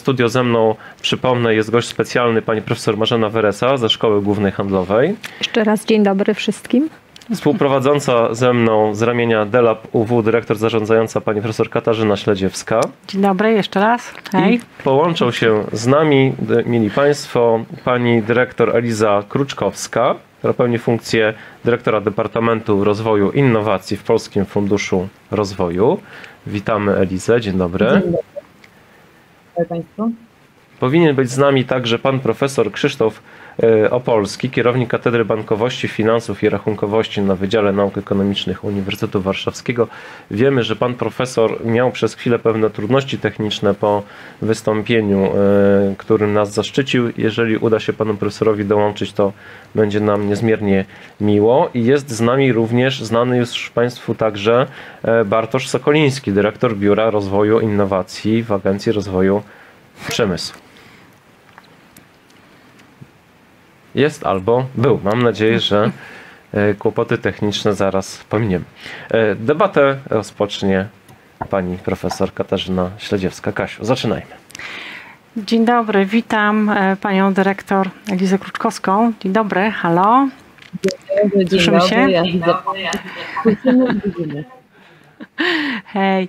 studio ze mną, przypomnę, jest gość specjalny pani profesor Marzena Weresa ze Szkoły Głównej Handlowej. Jeszcze raz dzień dobry wszystkim. Współprowadząca ze mną z ramienia DELAB UW dyrektor zarządzająca pani profesor Katarzyna Śledziewska. Dzień dobry, jeszcze raz. Hej. I połączą się z nami, mieli Państwo, pani dyrektor Eliza Kruczkowska, która pełni funkcję dyrektora Departamentu Rozwoju Innowacji w Polskim Funduszu Rozwoju. Witamy Elizę, dzień dobry. Dzień dobry. Państwu. Powinien być z nami także pan profesor Krzysztof e, Opolski, kierownik Katedry Bankowości, Finansów i Rachunkowości na Wydziale Nauk Ekonomicznych Uniwersytetu Warszawskiego. Wiemy, że pan profesor miał przez chwilę pewne trudności techniczne po wystąpieniu, e, którym nas zaszczycił. Jeżeli uda się panu profesorowi dołączyć, to będzie nam niezmiernie miło. I jest z nami również znany już państwu także e, Bartosz Sokoliński, dyrektor Biura Rozwoju Innowacji w Agencji Rozwoju Przemysłu. Jest albo był. Mam nadzieję, że e, kłopoty techniczne zaraz pominiemy. E, debatę rozpocznie pani profesor Katarzyna Śledziewska. Kasiu, zaczynajmy. Dzień dobry, witam e, panią dyrektor Elizę Kruczkowską. Dzień dobry, halo. Dzień Słyszymy dobry, się? Ja Hej.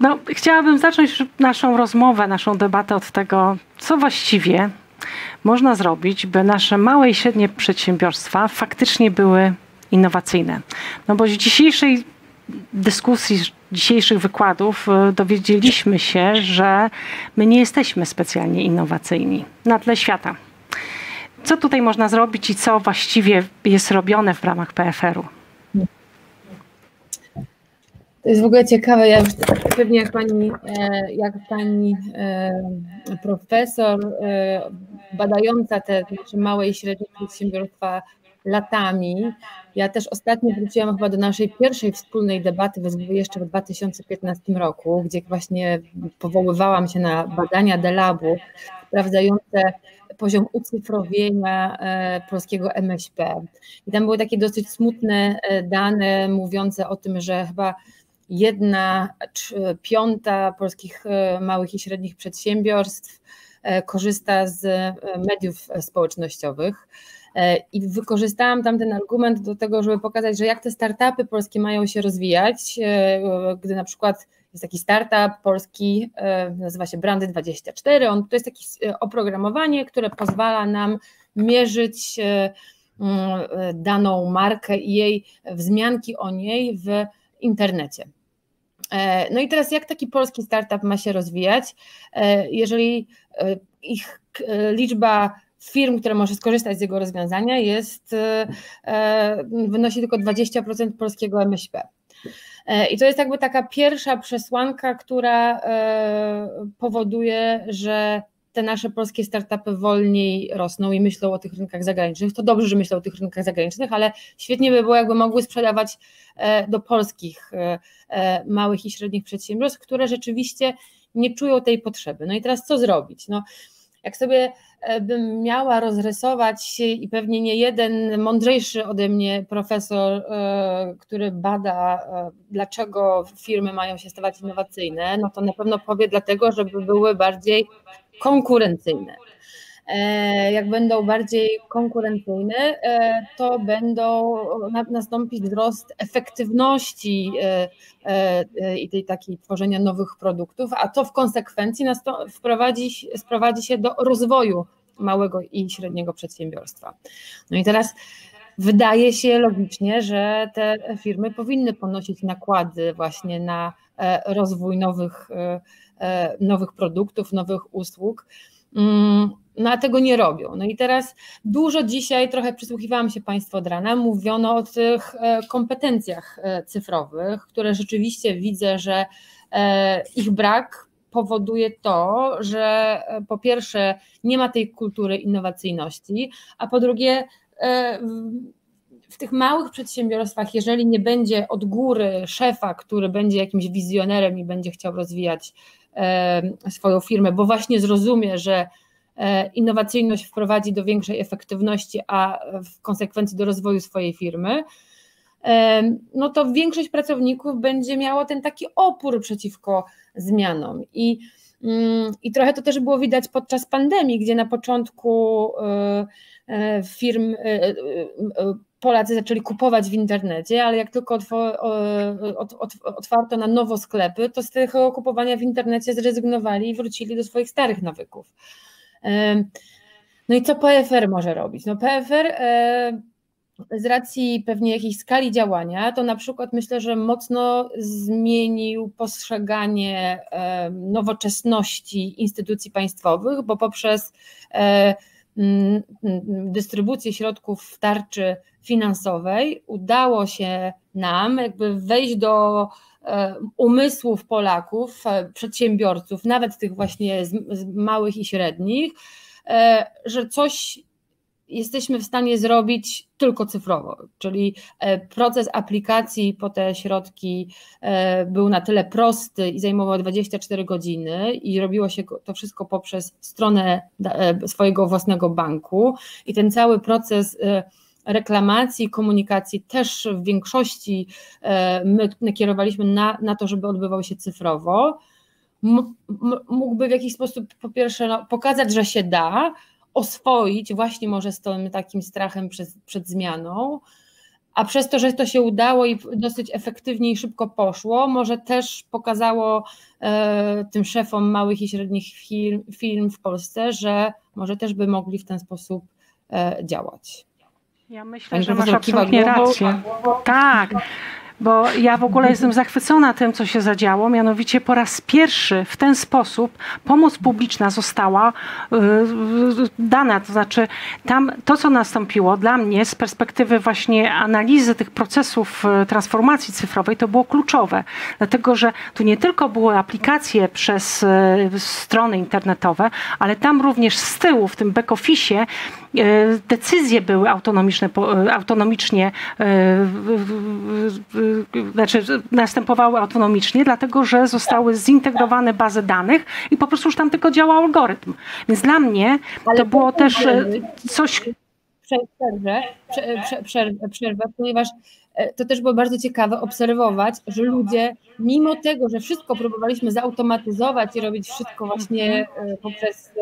No, chciałabym zacząć naszą rozmowę, naszą debatę od tego, co właściwie można zrobić, by nasze małe i średnie przedsiębiorstwa faktycznie były innowacyjne. No bo z dzisiejszej dyskusji, z dzisiejszych wykładów y, dowiedzieliśmy się, że my nie jesteśmy specjalnie innowacyjni na tle świata. Co tutaj można zrobić i co właściwie jest robione w ramach PFR-u? To jest w ogóle ciekawe, ja już pewnie jak pani, e, jak pani e, profesor e, badająca te małe i średnie przedsiębiorstwa latami, ja też ostatnio wróciłam chyba do naszej pierwszej wspólnej debaty jeszcze w 2015 roku, gdzie właśnie powoływałam się na badania Delabu sprawdzające poziom ucyfrowienia polskiego MŚP. I tam były takie dosyć smutne dane mówiące o tym, że chyba jedna piąta polskich e, małych i średnich przedsiębiorstw e, korzysta z e, mediów społecznościowych. I wykorzystałam tam ten argument do tego, żeby pokazać, że jak te startupy polskie mają się rozwijać, gdy na przykład jest taki startup polski, nazywa się Brandy24, on, to jest takie oprogramowanie, które pozwala nam mierzyć daną markę i jej wzmianki o niej w internecie. E, no i teraz jak taki polski startup ma się rozwijać, e, jeżeli e, ich liczba firm, które może skorzystać z jego rozwiązania jest, wynosi tylko 20% polskiego MŚP. I to jest jakby taka pierwsza przesłanka, która powoduje, że te nasze polskie startupy wolniej rosną i myślą o tych rynkach zagranicznych. To dobrze, że myślą o tych rynkach zagranicznych, ale świetnie by było, jakby mogły sprzedawać e, do polskich e, e, małych i średnich przedsiębiorstw, które rzeczywiście nie czują tej potrzeby. No i teraz co zrobić? No, jak sobie bym miała rozrysować i pewnie nie jeden mądrzejszy ode mnie profesor, który bada, dlaczego firmy mają się stawać innowacyjne, no to na pewno powie dlatego, żeby były bardziej konkurencyjne. E, jak będą bardziej konkurencyjne, e, to będą nastąpić wzrost efektywności e, i tej takiej tworzenia nowych produktów, a to w konsekwencji wprowadzi, sprowadzi się do rozwoju małego i średniego przedsiębiorstwa. No i teraz wydaje się logicznie, że te firmy powinny ponosić nakłady właśnie na rozwój nowych E, nowych produktów, nowych usług. Mm, no a tego nie robią. No i teraz dużo dzisiaj, trochę przysłuchiwałam się Państwu od rana, mówiono o tych e, kompetencjach e, cyfrowych, które rzeczywiście widzę, że ich brak powoduje to, że po pierwsze nie ma tej kultury innowacyjności, a po drugie w tych małych przedsiębiorstwach, jeżeli nie będzie od góry szefa, który będzie jakimś wizjonerem i będzie chciał rozwijać swoją firmę, bo właśnie zrozumie, że e, innowacyjność wprowadzi do większej efektywności, a w konsekwencji do rozwoju swojej firmy, no to większość pracowników będzie miało ten taki opór przeciwko zmianom. I I trochę to też było widać podczas pandemii, gdzie na początku firm Polacy zaczęli kupować w internecie, ale jak tylko otwarto na nowo sklepy, to z tego kupowania w internecie zrezygnowali i wrócili do swoich starych nawyków. No i co PFR może robić? No PFR z racji pewnie jakiejś skali działania, to na przykład myślę, że mocno zmienił postrzeganie nowoczesności instytucji państwowych, bo poprzez e, dystrybucję środków w tarczy finansowej udało się nam jakby wejść do e, umysłów Polaków, e, przedsiębiorców, nawet tych właśnie z, małych i średnich, że coś jesteśmy w stanie zrobić tylko cyfrowo, czyli proces aplikacji po te środki był na tyle prosty i zajmował 24 godziny i robiło się to wszystko poprzez stronę swojego własnego banku i ten cały proces reklamacji, komunikacji też w większości e, my nakierowaliśmy na, na to, żeby odbywał się cyfrowo. Mógłby w jakiś sposób po pierwsze no, pokazać, że się da, oswoić właśnie może z tym takim strachem przed, przed zmianą, a przez to, że to się udało i dosyć efektywnie i szybko poszło, może też pokazało e, tym szefom małych i średnich firm, firm w Polsce, że może też by mogli w ten sposób e, działać. Ja myślę, że masz absolutnie rację. Tak, bo ja w ogóle jestem zachwycona tym, co się zadziało. Mianowicie po raz pierwszy w ten sposób pomoc publiczna została y, dana. To znaczy, tam to, co nastąpiło dla mnie z perspektywy właśnie analizy tych procesów y, transformacji cyfrowej, to było kluczowe. Dlatego, że tu nie tylko były aplikacje przez y, strony internetowe, ale tam również z tyłu, w tym back-office, decyzje były autonomiczne, autonomicznie znaczy następowały autonomicznie, dlatego że zostały zintegrowane bazy danych i po prostu już tam tylko działał algorytm. Więc dla mnie Ale to było też e, coś... Przerwę, przerwę, przerwę, ponieważ e, to też było bardzo ciekawe obserwować, że ludzie, mimo tego, że wszystko próbowaliśmy zautomatyzować i robić wszystko właśnie e, poprzez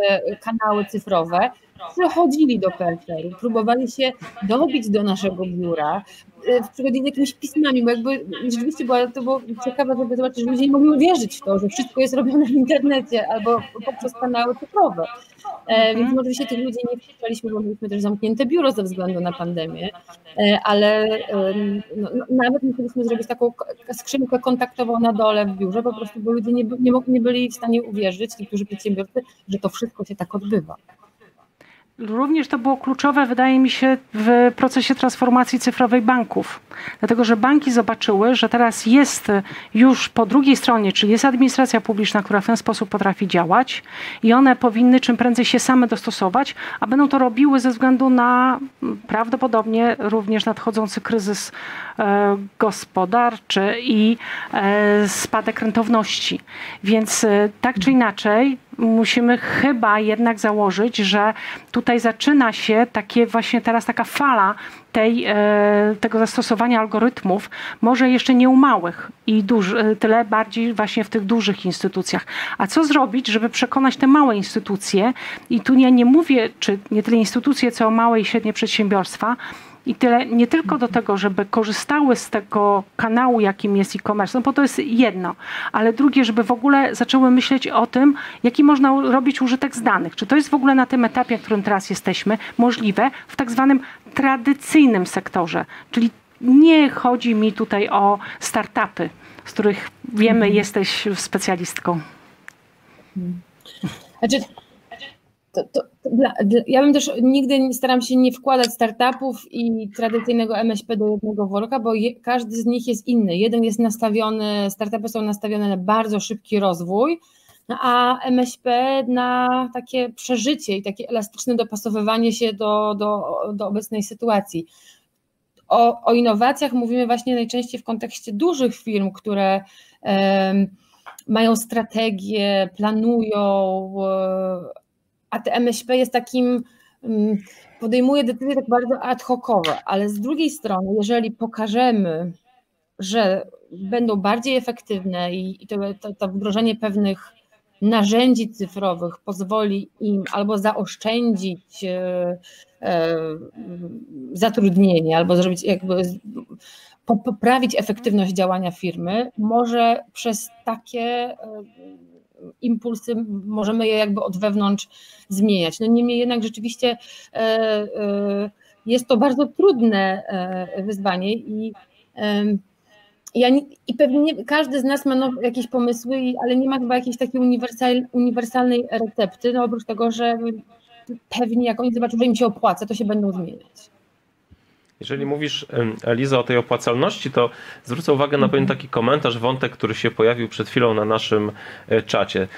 kanały cyfrowe, przychodzili do PFR-u, próbowali się dobić do naszego biura, e, przychodzili jakimiś pismami, bo jakby rzeczywiście było, to było ciekawe, żeby zobaczyć, że ludzie nie mogli uwierzyć w to, że wszystko jest robione w internecie albo poprzez kanały cyfrowe. E, więc może się tych ludzi nie wpuszczaliśmy, bo mieliśmy też zamknięte biuro ze względu na pandemię, e, ale no, no, nawet musieliśmy zrobić taką skrzynkę kontaktową na dole w biurze, po prostu bo ludzie nie, nie, nie byli w stanie uwierzyć, niektórzy przedsiębiorcy, że to wszystko się tak odbywa. Również to było kluczowe, wydaje mi się, w procesie transformacji cyfrowej banków. Dlatego, że banki zobaczyły, że teraz jest już po drugiej stronie, czyli jest administracja publiczna, która w ten sposób potrafi działać i one powinny czym prędzej się same dostosować, a będą to robiły ze względu na prawdopodobnie również nadchodzący kryzys e, gospodarczy i e, spadek rentowności. Więc e, tak czy inaczej, musimy chyba jednak założyć, że tutaj zaczyna się takie właśnie teraz taka fala tej, e, tego zastosowania algorytmów, może jeszcze nie u małych i e, tyle bardziej właśnie w tych dużych instytucjach. A co zrobić, żeby przekonać te małe instytucje? I tu ja nie mówię, czy nie tyle instytucje, co małe i średnie przedsiębiorstwa, i tyle, nie tylko do tego, żeby korzystały z tego kanału, jakim jest e-commerce, no bo to jest jedno, ale drugie, żeby w ogóle zaczęły myśleć o tym, jaki można robić użytek z danych. Czy to jest w ogóle na tym etapie, w którym teraz jesteśmy, możliwe w tak zwanym tradycyjnym sektorze, czyli nie chodzi mi tutaj o startupy, z których wiemy, mhm. jesteś specjalistką. Znaczy, to, to, dla, dla, ja bym też nigdy staram się nie wkładać startupów i tradycyjnego MŚP do jednego worka, bo je, każdy z nich jest inny. Jeden jest nastawiony, startupy są nastawione na bardzo szybki rozwój, no a MŚP na takie przeżycie i takie elastyczne dopasowywanie się do, do, do obecnej sytuacji. O, o innowacjach mówimy właśnie najczęściej w kontekście dużych firm, które um, mają strategię, planują, a te MŚP jest takim, mm, podejmuje decyzje tak bardzo ad hocowe, ale z drugiej strony, jeżeli pokażemy, że będą bardziej efektywne i, i to, to, to wdrożenie pewnych narzędzi cyfrowych pozwoli im albo zaoszczędzić zatrudnienie, albo zrobić jakby poprawić efektywność działania firmy, może przez takie impulsy możemy je jakby od wewnątrz zmieniać. No niemniej jednak rzeczywiście jest to bardzo trudne wyzwanie i ja nie, I pewnie nie, każdy z nas ma no, jakieś pomysły, ale nie ma chyba jakiejś takiej uniwersal, uniwersalnej recepty, no oprócz tego, że pewnie jak oni zobaczą, że im się opłaca, to się będą zmieniać. Jeżeli mówisz, Eliza, o tej opłacalności, to zwrócę uwagę na pewien taki komentarz, wątek, który się pojawił przed chwilą na naszym e, czacie.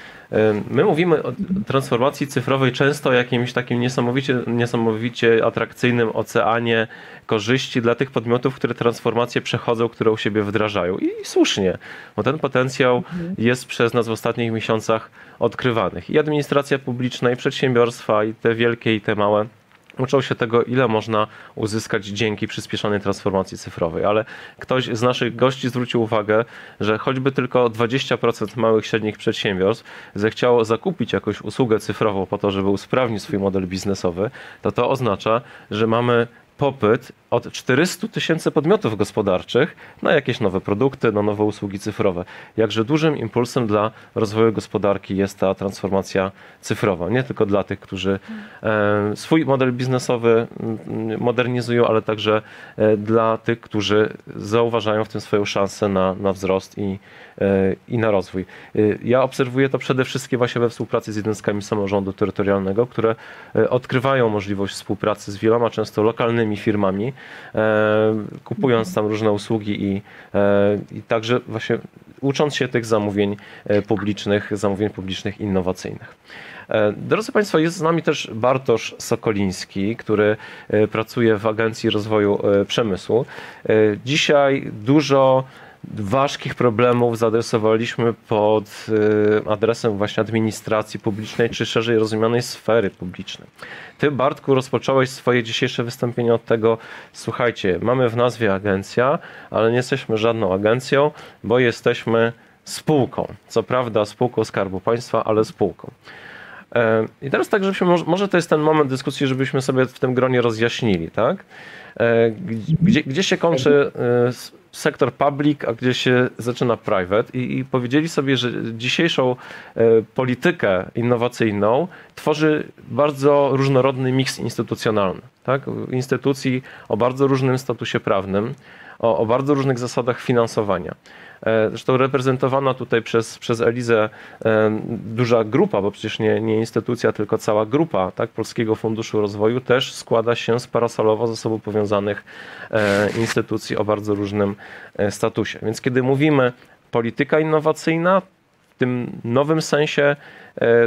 My mówimy o transformacji cyfrowej często o jakimś takim niesamowicie, niesamowicie atrakcyjnym oceanie korzyści dla tych podmiotów, które transformacje przechodzą, które u siebie wdrażają. I słusznie, bo ten potencjał jest przez nas w ostatnich miesiącach odkrywanych. I administracja publiczna, i przedsiębiorstwa, i te wielkie, i te małe uczą się tego, ile można uzyskać dzięki przyspieszonej transformacji cyfrowej. Ale ktoś z naszych gości zwrócił uwagę, że choćby tylko 20% małych i średnich przedsiębiorstw zechciało zakupić jakąś usługę cyfrową po to, żeby usprawnić swój model biznesowy, to to oznacza, że mamy popyt od 400 tysięcy podmiotów gospodarczych na jakieś nowe produkty, na nowe usługi cyfrowe. Jakże dużym impulsem dla rozwoju gospodarki jest ta transformacja cyfrowa. Nie tylko dla tych, którzy e, swój model biznesowy mm, modernizują, ale także e, dla tych, którzy zauważają w tym swoją szansę na, na wzrost i, e, i na rozwój. Ja obserwuję to przede wszystkim właśnie we współpracy z jednostkami samorządu terytorialnego, które odkrywają możliwość współpracy z wieloma często lokalnymi firmami, E, kupując tam różne usługi i, e, i także właśnie ucząc się tych zamówień e, publicznych, zamówień publicznych innowacyjnych. Drodzy Państwo, jest z nami też Bartosz Sokoliński, który pracuje w Agencji Rozwoju Przemysłu. Dzisiaj dużo ważkich problemów zaadresowaliśmy pod adresem właśnie administracji publicznej, czy szerzej rozumianej sfery publicznej. Ty, Bartku, rozpocząłeś swoje dzisiejsze wystąpienie od tego, słuchajcie, mamy w nazwie agencja, ale nie jesteśmy żadną agencją, bo jesteśmy spółką. Co prawda spółką Skarbu Państwa, ale spółką. E, I teraz tak, żebyśmy, może to jest ten moment dyskusji, żebyśmy sobie w tym gronie rozjaśnili, tak? E, gdzie, gdzie się kończy e, sektor public, a gdzie się zaczyna private i, i powiedzieli sobie, że dzisiejszą e, politykę innowacyjną tworzy bardzo różnorodny miks instytucjonalny. Tak? Instytucji o bardzo różnym statusie prawnym, o, o bardzo różnych zasadach finansowania. E, zresztą reprezentowana tutaj przez, przez Elizę e, duża grupa, bo przecież nie, nie instytucja, tylko cała grupa tak, Polskiego Funduszu Rozwoju też składa się z parasolowo ze sobą powiązanych e, instytucji o bardzo różnym statusie. Więc kiedy mówimy polityka innowacyjna, w tym nowym sensie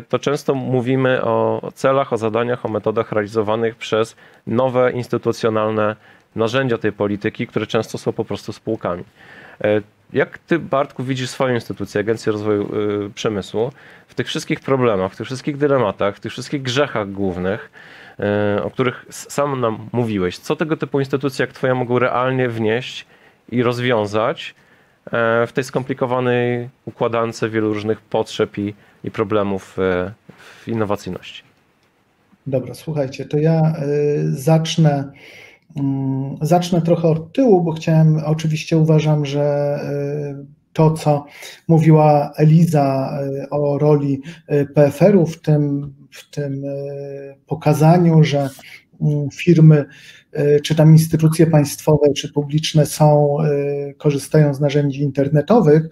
to często mówimy o celach, o zadaniach, o metodach realizowanych przez nowe instytucjonalne narzędzia tej polityki, które często są po prostu spółkami. Jak ty, Bartku, widzisz swoją instytucję, Agencję Rozwoju y, Przemysłu, w tych wszystkich problemach, w tych wszystkich dylematach, w tych wszystkich grzechach głównych, y, o których sam nam mówiłeś? Co tego typu instytucje jak twoja mogą realnie wnieść i rozwiązać y, w tej skomplikowanej układance wielu różnych potrzeb i, i problemów w innowacyjności? Dobra, słuchajcie, to ja zacznę Mm, zacznę trochę od tyłu, bo chciałem, oczywiście uważam, że y, to, co mówiła Eliza y, o roli y, PFR-u w tym, w tym pokazaniu, że mm, firmy czy tam instytucje państwowe, czy publiczne są, e, korzystają z narzędzi internetowych.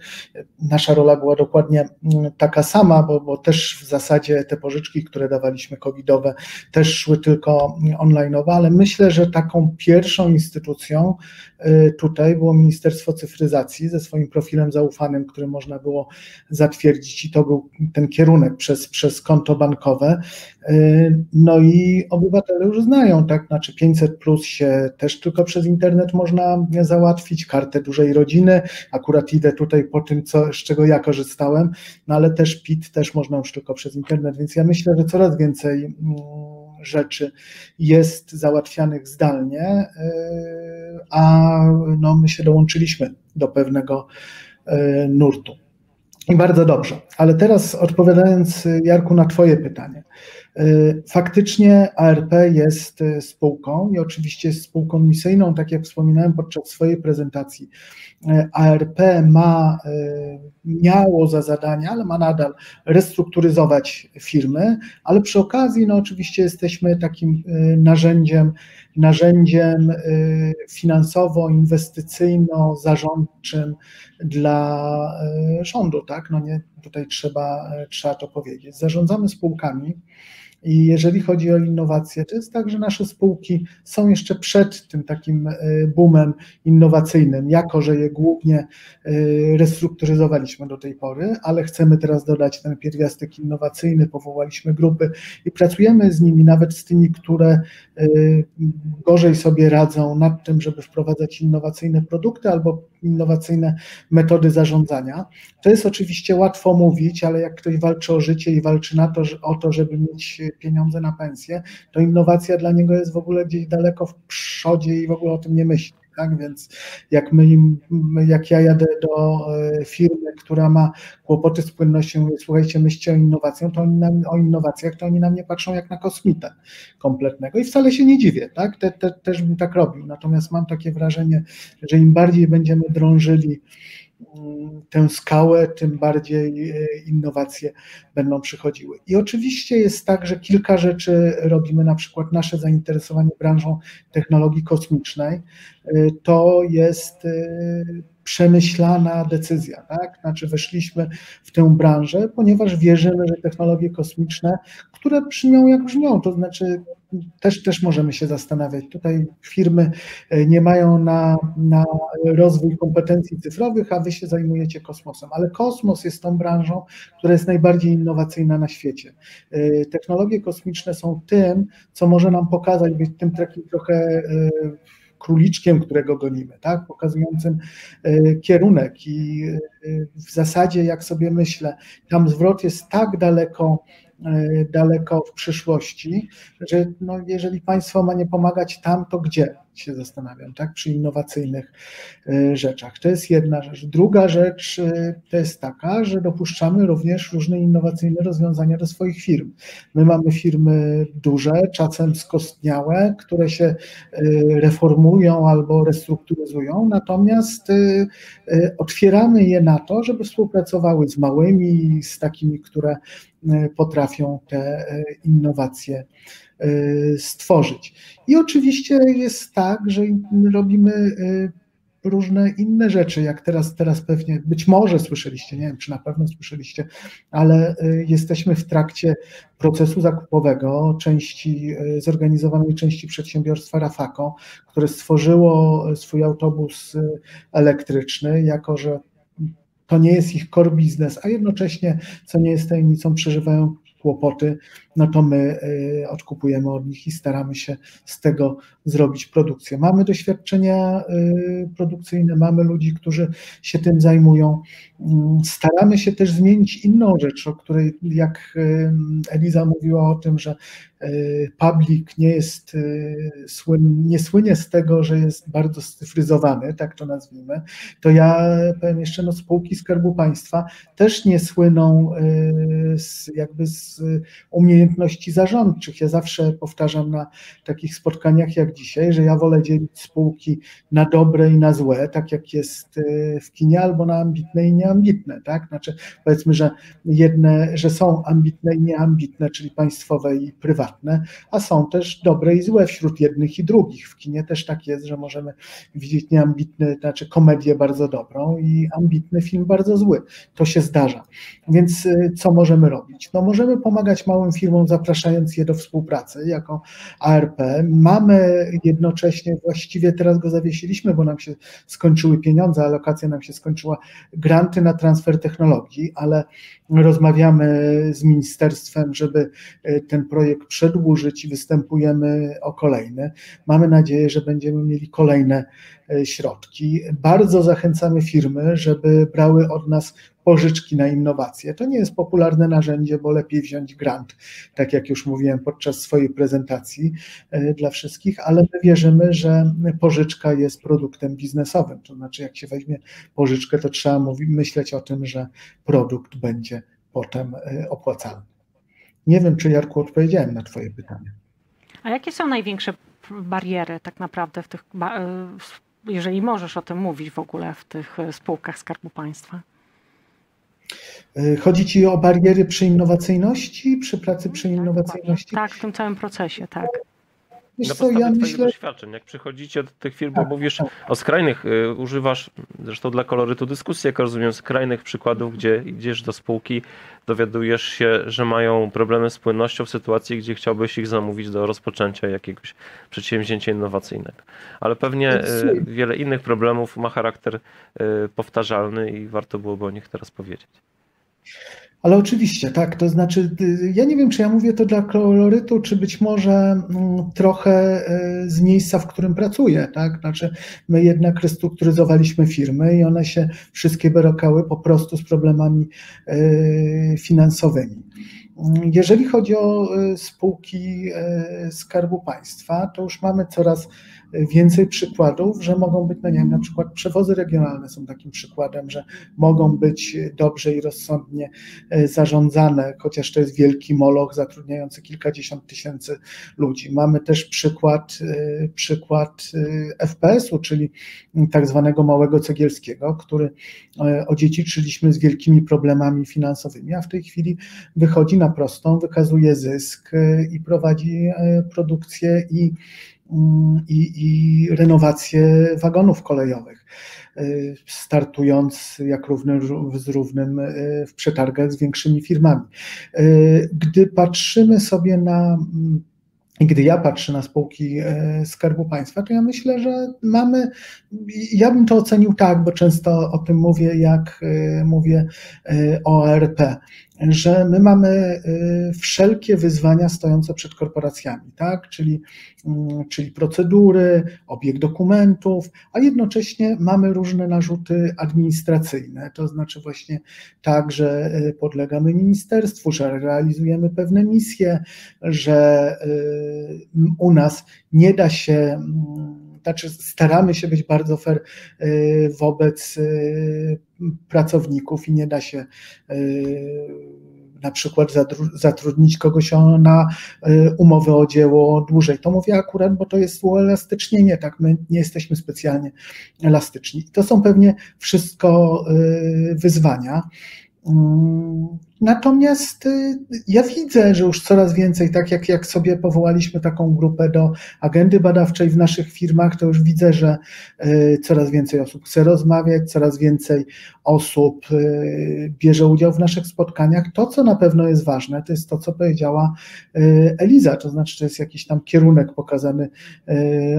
Nasza rola była dokładnie mm, taka sama, bo, bo też w zasadzie te pożyczki, które dawaliśmy covidowe, też szły tylko online'owo, ale myślę, że taką pierwszą instytucją e, tutaj było Ministerstwo Cyfryzacji ze swoim profilem zaufanym, który można było zatwierdzić i to był ten kierunek przez, przez konto bankowe. No i obywatele już znają, tak, znaczy 500 plus się też tylko przez internet można załatwić, kartę dużej rodziny, akurat idę tutaj po tym, co, z czego ja korzystałem, no ale też PIT też można już tylko przez internet, więc ja myślę, że coraz więcej mm, rzeczy jest załatwianych zdalnie, y, a no, my się dołączyliśmy do pewnego y, nurtu. I bardzo dobrze. Ale teraz odpowiadając, Jarku, na Twoje pytanie. Y, faktycznie ARP jest y, spółką i oczywiście jest spółką misyjną, tak jak wspominałem podczas swojej prezentacji. Y, ARP ma, miało za zadanie, ale ma nadal restrukturyzować firmy, ale przy okazji, no oczywiście jesteśmy takim narzędziem, narzędziem finansowo-inwestycyjno-zarządczym dla rządu, tak? No nie, tutaj trzeba, trzeba to powiedzieć. Zarządzamy spółkami, i jeżeli chodzi o innowacje, to jest tak, że nasze spółki są jeszcze przed tym takim e, boomem innowacyjnym, jako że je głównie e, restrukturyzowaliśmy do tej pory, ale chcemy teraz dodać ten pierwiastek innowacyjny, powołaliśmy grupy i pracujemy z nimi, nawet z tymi, które e, gorzej sobie radzą nad tym, żeby wprowadzać innowacyjne produkty albo innowacyjne metody zarządzania. To jest oczywiście łatwo mówić, ale jak ktoś walczy o życie i walczy na to, o to, żeby mieć pieniądze na pensję, to innowacja dla niego jest w ogóle gdzieś daleko w przodzie i w ogóle o tym nie myśli. Tak więc jak, my, jak ja jadę do e, firmy, która ma kłopoty z płynnością, mówię, słuchajcie, myślcie o innowacjach, to oni nam, o innowacjach, to oni na mnie patrzą jak na kosmitę kompletnego i wcale się nie dziwię, tak? Te, te, też bym tak robił. Natomiast mam takie wrażenie, że im bardziej będziemy drążyli tę skałę, tym bardziej e, innowacje będą przychodziły. I oczywiście jest tak, że kilka rzeczy robimy, na przykład nasze zainteresowanie branżą technologii kosmicznej, to jest e, przemyślana decyzja, tak? Znaczy weszliśmy w tę branżę, ponieważ wierzymy, że technologie kosmiczne, które brzmią jak brzmią, to znaczy też, też możemy się zastanawiać. Tutaj firmy e, nie mają na, na rozwój kompetencji cyfrowych, a wy się zajmujecie kosmosem. Ale kosmos jest tą branżą, która jest najbardziej innowacyjna na świecie. E, technologie kosmiczne są tym, co może nam pokazać, być tym takim trochę króliczkiem, którego gonimy, tak? pokazującym kierunek. I w zasadzie, jak sobie myślę, tam zwrot jest tak daleko E, daleko w przyszłości, że no, jeżeli państwo ma nie pomagać tam, to gdzie? się zastanawiam, tak, przy innowacyjnych e, rzeczach. To jest jedna rzecz. Druga rzecz e, to jest taka, że dopuszczamy również różne innowacyjne rozwiązania do swoich firm. My mamy firmy duże, czasem skostniałe, które się reformują albo restrukturyzują, natomiast otwieramy je na to, żeby współpracowały z małymi, z takimi, które potrafią te innowacje stworzyć. I oczywiście jest tak, że robimy różne inne rzeczy, jak teraz, teraz pewnie, być może słyszeliście, nie wiem, czy na pewno słyszeliście, ale jesteśmy w trakcie procesu zakupowego części, zorganizowanej części przedsiębiorstwa Rafako, które stworzyło swój autobus elektryczny, jako że to nie jest ich core business, a jednocześnie, co nie jest tajemnicą, przeżywają kłopoty, no to my y, odkupujemy od nich i staramy się z tego zrobić produkcję. Mamy doświadczenia y, produkcyjne, mamy ludzi, którzy się tym zajmują. Mm, staramy się też zmienić inną rzecz, o której, jak y, Eliza mówiła o tym, że public nie jest, nie słynie z tego, że jest bardzo scyfryzowany, tak to nazwijmy, to ja powiem jeszcze, no spółki Skarbu Państwa też nie słyną z, jakby z umiejętności zarządczych. Ja zawsze powtarzam na takich spotkaniach jak dzisiaj, że ja wolę dzielić spółki na dobre i na złe, tak jak jest y, w kinie, albo na ambitne i nieambitne, tak? Znaczy powiedzmy, że jedne, że są ambitne i nieambitne, czyli państwowe i prywatne, a są też dobre i złe wśród jednych i drugich. W kinie też tak jest, że możemy widzieć nieambitny, znaczy komedię bardzo dobrą i ambitny film bardzo zły. To się zdarza. Więc y, co możemy robić? No możemy pomagać małym firmom, zapraszając je do współpracy jako ARP. Mamy jednocześnie, właściwie teraz go zawiesiliśmy, bo nam się skończyły pieniądze, alokacja nam się skończyła, granty na transfer technologii, ale rozmawiamy z ministerstwem, żeby e, ten projekt przedłużyć i występujemy o kolejny. Mamy nadzieję, że będziemy mieli kolejne środki. Bardzo zachęcamy firmy, żeby brały od nas pożyczki na innowacje. To nie jest popularne narzędzie, bo lepiej wziąć grant, tak jak już mówiłem podczas swojej prezentacji dla wszystkich, ale my wierzymy, że pożyczka jest produktem biznesowym. To znaczy, jak się weźmie pożyczkę, to trzeba myśleć o tym, że produkt będzie potem opłacalny. Nie wiem, czy Jarku odpowiedziałem na Twoje pytanie. A jakie są największe bariery tak naprawdę w tych, e, jeżeli możesz o tym mówić w ogóle w tych e, spółkach Skarbu Państwa? E, chodzi Ci o bariery przy innowacyjności, przy pracy przy tak, innowacyjności? Tak, w tym całym procesie, tak. Wiesz na co, podstawie ja myślę... doświadczeń, jak przychodzicie do tych firm, bo tak, mówisz tak. o skrajnych, y, używasz, zresztą dla kolorytu dyskusji, jak rozumiem, skrajnych przykładów, gdzie idziesz do spółki, dowiadujesz się, że mają problemy z płynnością w sytuacji, gdzie chciałbyś ich zamówić do rozpoczęcia jakiegoś przedsięwzięcia innowacyjnego. Ale pewnie y, wiele innych problemów ma charakter y, powtarzalny i warto byłoby o nich teraz powiedzieć. Ale oczywiście, tak, to znaczy, y, ja nie wiem, czy ja mówię to dla kolorytu, czy być może mm, trochę y, z miejsca, w którym pracuję, tak, znaczy my jednak restrukturyzowaliśmy firmy i one się wszystkie wyrokały po prostu z problemami y, finansowymi. Jeżeli chodzi o spółki Skarbu Państwa, to już mamy coraz więcej przykładów, że mogą być, no nie wiem, na przykład przewozy regionalne są takim przykładem, że mogą być dobrze i rozsądnie e, zarządzane, chociaż to jest wielki moloch zatrudniający kilkadziesiąt tysięcy ludzi. Mamy też przykład, e, przykład e, FPS-u, czyli tak zwanego małego cegielskiego, który odziedziczyliśmy z wielkimi problemami finansowymi, a w tej chwili wychodzi na prostą, wykazuje zysk i prowadzi produkcję i i, i renowację wagonów kolejowych, y, startując jak równy z równym y, w przetargach z większymi firmami. Y, gdy patrzymy sobie na i gdy ja patrzę na spółki Skarbu Państwa, to ja myślę, że mamy, ja bym to ocenił tak, bo często o tym mówię, jak mówię o ORP, że my mamy y, wszelkie wyzwania stojące przed korporacjami, tak? czyli, mm, czyli procedury, obieg dokumentów, a jednocześnie mamy różne narzuty administracyjne, to znaczy właśnie tak, że y, podlegamy ministerstwu, że realizujemy pewne misje, że y, u nas nie da się mm, znaczy staramy się być bardzo fair y, wobec y, pracowników i nie da się y, na przykład zatrudnić kogoś na umowę o dzieło dłużej. To mówię akurat, bo to jest uelastycznienie, tak, my nie jesteśmy specjalnie elastyczni. To są pewnie wszystko wyzwania. Mm, natomiast y, ja widzę, że już coraz więcej, tak jak, jak sobie powołaliśmy taką grupę do agendy badawczej w naszych firmach, to już widzę, że y, coraz więcej osób chce rozmawiać, coraz więcej osób y, bierze udział w naszych spotkaniach. To, co na pewno jest ważne, to jest to, co powiedziała Eliza, to znaczy, to jest jakiś tam kierunek pokazany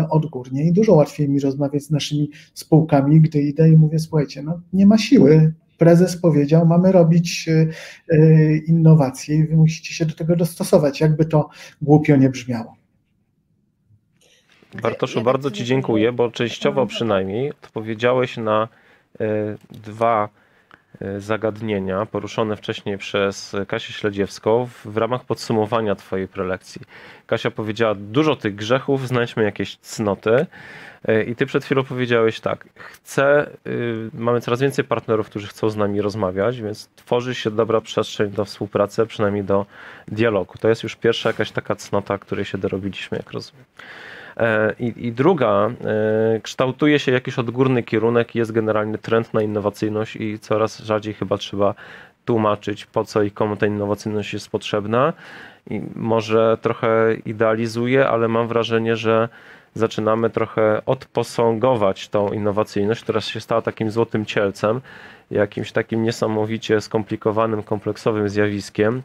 odgórnie i dużo łatwiej mi rozmawiać z naszymi spółkami, gdy idę i mówię, słuchajcie, no nie ma siły, prezes powiedział, mamy robić e, e, innowacje i wy musicie się do tego dostosować, jakby to głupio nie brzmiało. Bartoszu, bardzo Ci dziękuję, bo częściowo przynajmniej odpowiedziałeś na e, dwa zagadnienia poruszone wcześniej przez Kasię Śledziewską w ramach podsumowania Twojej prelekcji. Kasia powiedziała, dużo tych grzechów, znajdźmy jakieś cnoty. E, I ty przed chwilą powiedziałeś tak, chcę, y, mamy coraz więcej partnerów, którzy chcą z nami rozmawiać, więc tworzy się dobra przestrzeń do współpracy, przynajmniej do dialogu. To jest już pierwsza jakaś taka cnota, której się dorobiliśmy, jak rozumiem. E, I, I, druga, e, kształtuje się jakiś odgórny kierunek, jest generalny trend na innowacyjność i coraz rzadziej chyba trzeba tłumaczyć, po co i komu ta innowacyjność jest potrzebna. I może trochę idealizuję, ale mam wrażenie, że zaczynamy trochę odposągować tą innowacyjność, która się stała takim złotym cielcem, jakimś takim niesamowicie skomplikowanym, kompleksowym zjawiskiem.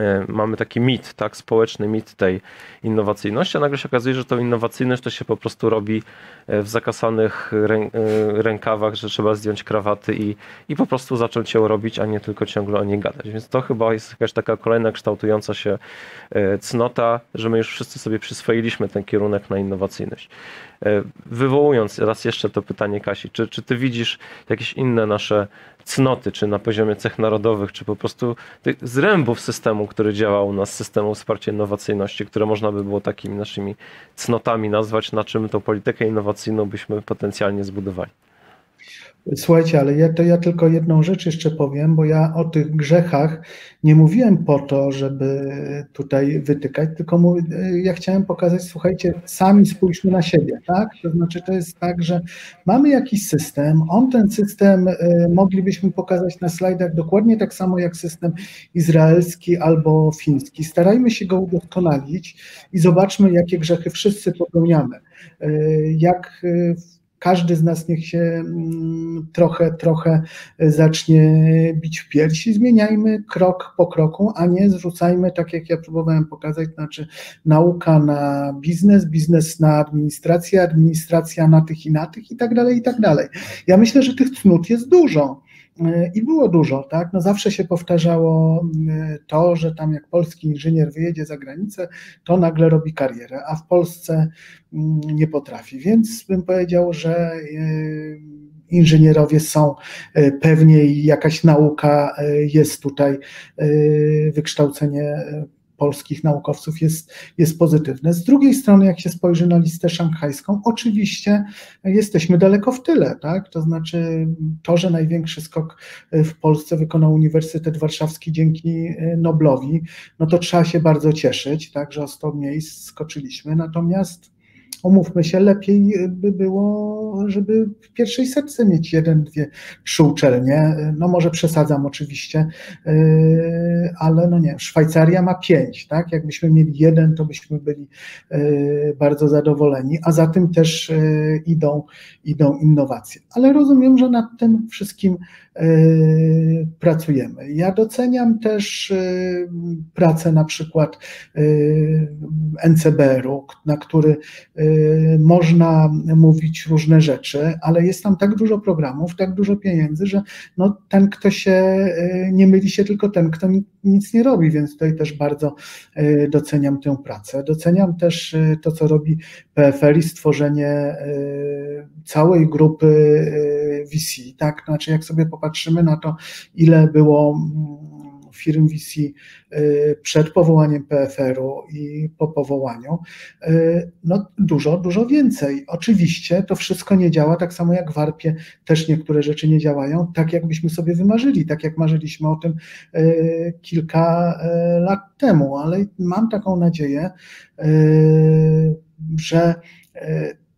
E, mamy taki mit, tak, społeczny mit tej innowacyjności, a nagle się okazuje, że tą innowacyjność to się po prostu robi e, w zakasanych e, rękawach, że trzeba zdjąć krawaty i, i po prostu zacząć ją robić, a nie tylko ciągle o niej gadać. Więc to chyba jest jakaś taka kolejna kształtująca się cnota, że my już wszyscy sobie przyswoiliśmy ten kierunek na innowacyjność. Wywołując raz jeszcze to pytanie Kasi, czy, czy ty widzisz jakieś inne nasze cnoty, czy na poziomie cech narodowych, czy po prostu tych zrębów systemu, który działa u nas, systemu wsparcia innowacyjności, które można by było takimi naszymi cnotami nazwać, na czym tą politykę innowacyjną byśmy potencjalnie zbudowali. Słuchajcie, ale ja, to ja tylko jedną rzecz jeszcze powiem, bo ja o tych grzechach nie mówiłem po to, żeby tutaj wytykać, tylko mówię, ja chciałem pokazać, słuchajcie, sami spójrzmy na siebie, tak? To znaczy, to jest tak, że mamy jakiś system, on ten system y, moglibyśmy pokazać na slajdach dokładnie tak samo jak system izraelski albo fiński. Starajmy się go udoskonalić i zobaczmy, jakie grzechy wszyscy popełniamy. Y, jak każdy z nas niech się mm, trochę, trochę zacznie bić w piersi. Zmieniajmy krok po kroku, a nie zrzucajmy, tak jak ja próbowałem pokazać, znaczy nauka na biznes, biznes na administrację, administracja na tych i na tych i tak dalej, i tak dalej. Ja myślę, że tych cnót jest dużo. I było dużo, tak? No zawsze się powtarzało mm, to, że tam jak polski inżynier wyjedzie za granicę, to nagle robi karierę, a w Polsce mm, nie potrafi. Więc bym powiedział, że y, inżynierowie są y, pewnie i jakaś nauka y, jest tutaj, wykształcenie polskich naukowców jest, jest pozytywne. Z drugiej strony, jak się spojrzy na listę szanghajską, oczywiście jesteśmy daleko w tyle, tak? To znaczy to, że największy skok w Polsce wykonał Uniwersytet Warszawski dzięki Noblowi, no to trzeba się bardzo cieszyć, tak, że o 100 miejsc skoczyliśmy, natomiast umówmy się, lepiej by było, żeby w pierwszej setce mieć jeden, dwie, trzy uczelnie. No może przesadzam oczywiście, yy, ale no nie, Szwajcaria ma pięć, tak? Jakbyśmy mieli jeden, to byśmy byli yy, bardzo zadowoleni, a za tym też yy, idą, idą innowacje. Ale rozumiem, że nad tym wszystkim pracujemy. Ja doceniam też pracę na przykład NCBR-u, na który można mówić różne rzeczy, ale jest tam tak dużo programów, tak dużo pieniędzy, że no, ten, kto się nie myli się, tylko ten, kto nic nie robi, więc tutaj też bardzo doceniam tę pracę. Doceniam też to, co robi PFR i stworzenie całej grupy VC, tak, znaczy jak sobie popatrzymy na to, ile było firm VC y, przed powołaniem PFR-u i po powołaniu, y, no dużo, dużo więcej. Oczywiście to wszystko nie działa, tak samo jak w Warpie też niektóre rzeczy nie działają, tak jakbyśmy sobie wymarzyli, tak jak marzyliśmy o tym y, kilka lat temu, ale mam taką nadzieję, że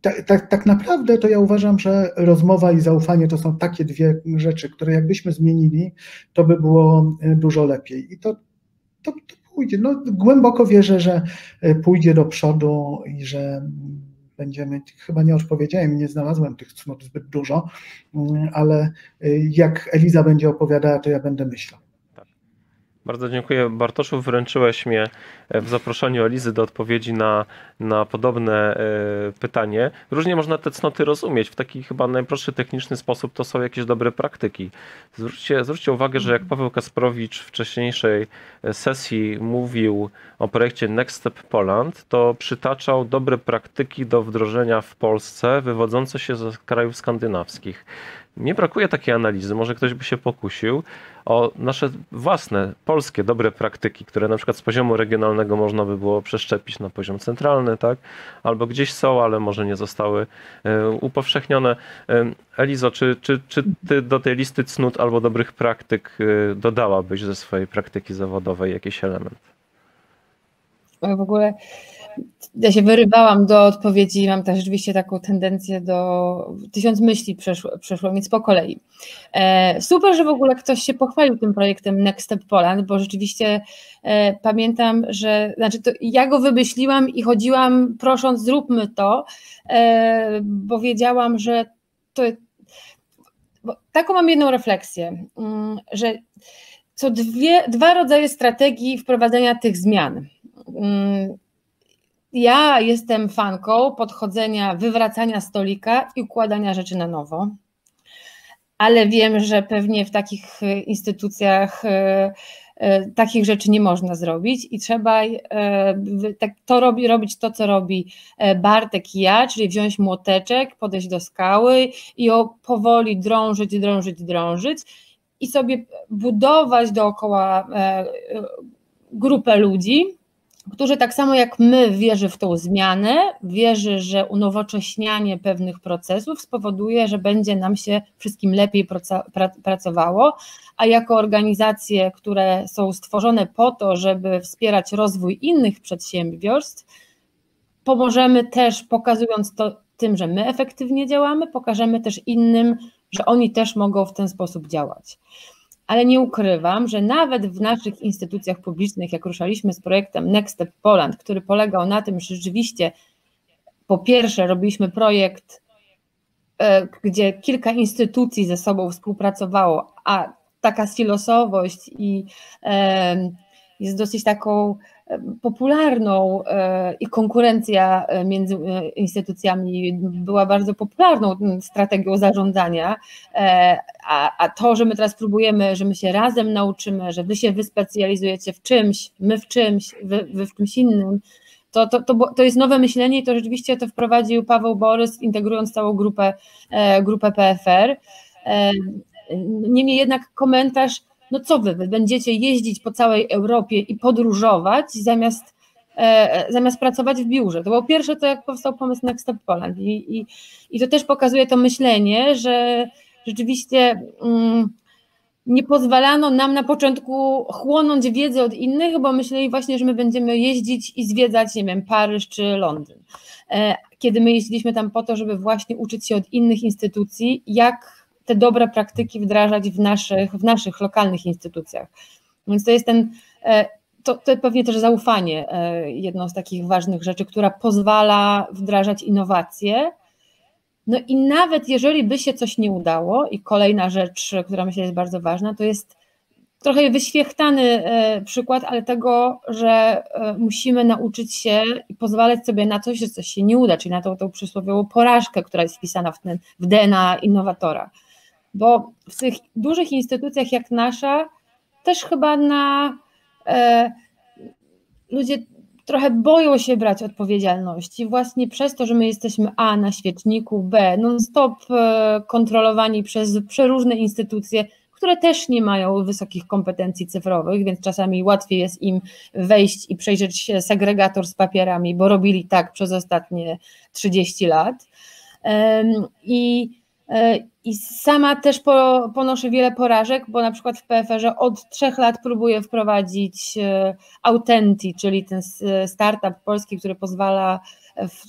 tak, tak, tak naprawdę to ja uważam, że rozmowa i zaufanie to są takie dwie rzeczy, które jakbyśmy zmienili, to by było e, dużo lepiej. I to, to, to pójdzie. No, głęboko wierzę, że e, pójdzie do przodu i że będziemy, chyba nie już powiedziałem, nie znalazłem tych cnót zbyt dużo, mm, ale e, jak Eliza będzie opowiadała, to ja będę myślał. Bardzo dziękuję Bartoszu. Wręczyłeś mnie e, w zaproszeniu Elizy do odpowiedzi na, na podobne e, pytanie. Różnie można te cnoty rozumieć. W taki chyba najprostszy techniczny sposób to są jakieś dobre praktyki. Zwróćcie, zwróćcie uwagę, że jak Paweł Kasprowicz w wcześniejszej e, sesji mówił o projekcie Next Step Poland, to przytaczał dobre praktyki do wdrożenia w Polsce wywodzące się z krajów skandynawskich. Nie brakuje takiej analizy, może ktoś by się pokusił o nasze własne, polskie dobre praktyki, które na przykład z poziomu regionalnego można by było przeszczepić na poziom centralny, tak? Albo gdzieś są, ale może nie zostały e, upowszechnione. E, Elizo, czy, czy, czy ty do tej listy cnót albo dobrych praktyk e, dodałabyś ze swojej praktyki zawodowej jakiś element? W ogóle ja się wyrywałam do odpowiedzi, mam też rzeczywiście taką tendencję do tysiąc myśli przeszło, przeszło więc po kolei. E, super, że w ogóle ktoś się pochwalił tym projektem Next Step Poland, bo rzeczywiście e, pamiętam, że znaczy to ja go wymyśliłam i chodziłam prosząc zróbmy to, e, bo wiedziałam, że to taką mam jedną refleksję, mm, że są dwie, dwa rodzaje strategii wprowadzenia tych zmian. Ja jestem fanką podchodzenia, wywracania stolika i układania rzeczy na nowo, ale wiem, że pewnie w takich instytucjach e, e, takich rzeczy nie można zrobić i trzeba e, tak, to robi, robić to, co robi Bartek i ja, czyli wziąć młoteczek, podejść do skały i o powoli drążyć, drążyć, drążyć i sobie budować dookoła grupę ludzi, którzy tak samo jak my wierzy w tą zmianę, wierzy, że unowocześnianie pewnych procesów spowoduje, że będzie nam się wszystkim lepiej pracowało, a jako organizacje, które są stworzone po to, żeby wspierać rozwój innych przedsiębiorstw, pomożemy też pokazując to tym, że my efektywnie działamy, pokażemy też innym, że oni też mogą w ten sposób działać ale nie ukrywam, że nawet w naszych instytucjach publicznych, jak ruszaliśmy z projektem Next Step Poland, który polegał na tym, że rzeczywiście po pierwsze robiliśmy projekt, e, gdzie kilka instytucji ze sobą współpracowało, a taka silosowość i jest dosyć taką popularną e, i konkurencja e, między e, instytucjami była bardzo popularną strategią zarządzania, a, a to, że my teraz próbujemy, że my się razem nauczymy, że wy się wyspecjalizujecie w czymś, my w czymś, wy, wy w czymś innym, to, to, to, to jest nowe myślenie i to rzeczywiście to wprowadził Paweł Borys, integrując całą grupę, grupę PFR. Niemniej jednak komentarz no co wy, wy będziecie jeździć po całej Europie i podróżować zamiast, e, zamiast pracować w biurze. To było pierwsze, to jak powstał pomysł Next Step Poland i, i, i to też pokazuje to myślenie, że rzeczywiście mm, nie pozwalano nam na początku chłonąć wiedzę od innych, bo myśleli właśnie, że my będziemy jeździć i zwiedzać, nie wiem, Paryż czy Londyn. E, kiedy my jeździliśmy tam po to, żeby właśnie uczyć się od innych instytucji, jak te dobre praktyki wdrażać w naszych, w naszych lokalnych instytucjach. Więc to jest ten, e, to, to pewnie też zaufanie, e, jedną z takich ważnych rzeczy, która pozwala wdrażać innowacje. No i nawet jeżeli by się coś nie udało, i kolejna rzecz, która myślę jest bardzo ważna, to jest trochę wyświechtany e, przykład, ale tego, że musimy nauczyć się i pozwalać sobie na coś, że coś się nie uda, czyli na tą, tą przysłowiową porażkę, która jest wpisana w, ten, w DNA innowatora bo w tych dużych instytucjach jak nasza też chyba na e, ludzie trochę boją się brać odpowiedzialności właśnie przez to, że my jesteśmy A na świeczniku, B non-stop e, kontrolowani przez przeróżne instytucje, które też nie mają wysokich kompetencji cyfrowych, więc czasami łatwiej jest im wejść i przejrzeć segregator z papierami, bo robili tak przez ostatnie 30 lat. I I sama też po, ponoszę wiele porażek, bo na przykład w PFR-ze od trzech lat próbuję wprowadzić e, Autenti, czyli ten startup polski, który pozwala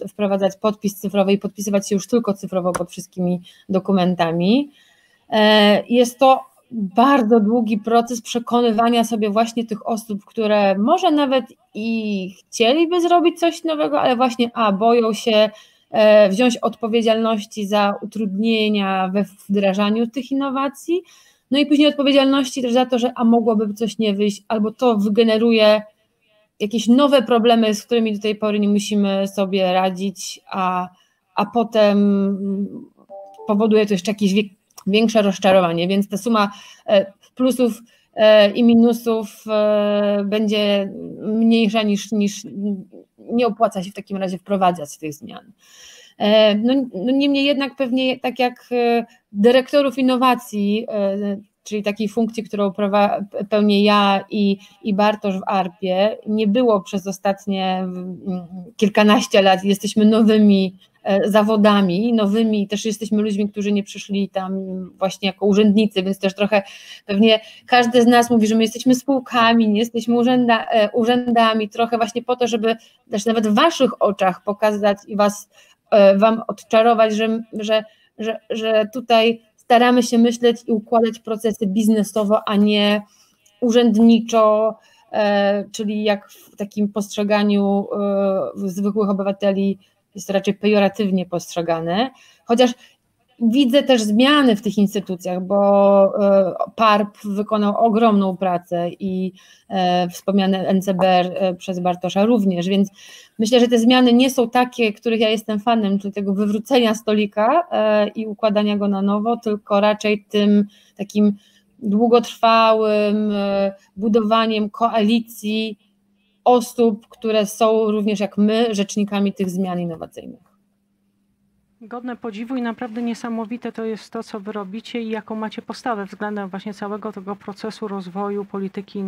wprowadzać podpis cyfrowy i podpisywać się już tylko cyfrowo pod wszystkimi dokumentami. E, jest to bardzo długi proces przekonywania sobie właśnie tych osób, które może nawet i chcieliby zrobić coś nowego, ale właśnie a boją się E, wziąć odpowiedzialności za utrudnienia we wdrażaniu tych innowacji, no i później odpowiedzialności też za to, że a mogłoby coś nie wyjść, albo to wygeneruje jakieś nowe problemy, z którymi do tej pory nie musimy sobie radzić, a, a potem powoduje to jeszcze jakieś większe rozczarowanie, więc ta suma e, plusów e, i minusów będzie mniejsza niż, niż nie opłaca się w takim razie wprowadzać tych zmian. E, no, no niemniej jednak pewnie tak jak e, dyrektorów innowacji, e, czyli takiej funkcji, którą pełnię ja i, i Bartosz w ARPie, nie było przez ostatnie kilkanaście lat. Jesteśmy nowymi zawodami, nowymi, też jesteśmy ludźmi, którzy nie przyszli tam właśnie jako urzędnicy, więc też trochę pewnie każdy z nas mówi, że my jesteśmy spółkami, nie jesteśmy urzęda, urzędami, trochę właśnie po to, żeby też nawet w waszych oczach pokazać i was E, Wam odczarować, że, że, że, że tutaj staramy się myśleć i układać procesy biznesowo, a nie urzędniczo, e, czyli jak w takim postrzeganiu e, zwykłych obywateli jest raczej pejoratywnie postrzegane. Chociaż Widzę też zmiany w tych instytucjach, bo PARP wykonał ogromną pracę i wspomniane NCBR przez Bartosza również, więc myślę, że te zmiany nie są takie, których ja jestem fanem, czyli tego wywrócenia stolika i układania go na nowo, tylko raczej tym takim długotrwałym budowaniem koalicji osób, które są również jak my rzecznikami tych zmian innowacyjnych. Godne podziwu i naprawdę niesamowite to jest to, co wy robicie i jaką macie postawę względem właśnie całego tego procesu rozwoju polityki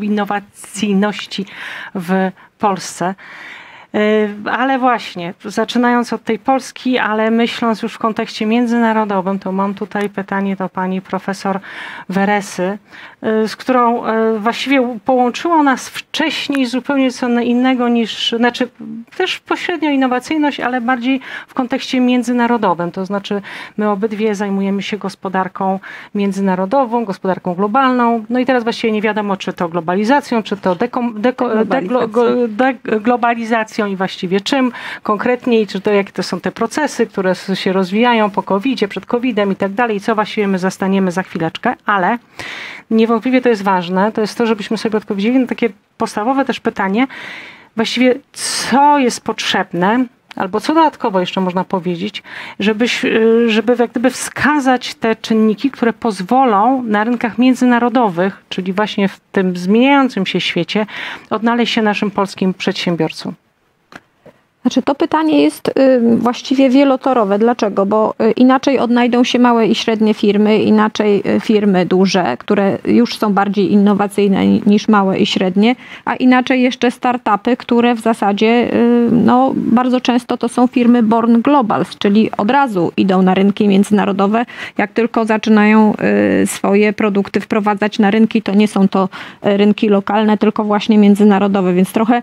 innowacyjności w Polsce. Y, ale właśnie, zaczynając od tej Polski, ale myśląc już w kontekście międzynarodowym, to mam tutaj pytanie do pani profesor Weresy, y, z którą y, właściwie połączyło nas wcześniej zupełnie co innego niż, znaczy też pośrednio innowacyjność, ale bardziej w kontekście międzynarodowym. To znaczy my obydwie zajmujemy się gospodarką międzynarodową, gospodarką globalną. No i teraz właściwie nie wiadomo, czy to globalizacją, czy to deglobalizacją i właściwie czym konkretnie i czy to, jakie to są te procesy, które się rozwijają po COVID-zie, przed COVID-em i tak dalej i co właściwie my zastaniemy za chwileczkę, ale niewątpliwie to jest ważne, to jest to, żebyśmy sobie odpowiedzieli na takie podstawowe też pytanie, właściwie co jest potrzebne, albo co dodatkowo jeszcze można powiedzieć, żeby, żeby jak gdyby wskazać te czynniki, które pozwolą na rynkach międzynarodowych, czyli właśnie w tym zmieniającym się świecie, odnaleźć się naszym polskim przedsiębiorcom. Znaczy to pytanie jest y, właściwie wielotorowe. Dlaczego? Bo y, inaczej odnajdą się małe i średnie firmy, inaczej y, firmy duże, które już są bardziej innowacyjne niż małe i średnie, a inaczej jeszcze startupy, które w zasadzie no, bardzo często to są firmy born globals, czyli od razu idą na rynki międzynarodowe. Jak tylko zaczynają swoje produkty wprowadzać na rynki, to nie są to rynki lokalne, tylko właśnie międzynarodowe, więc trochę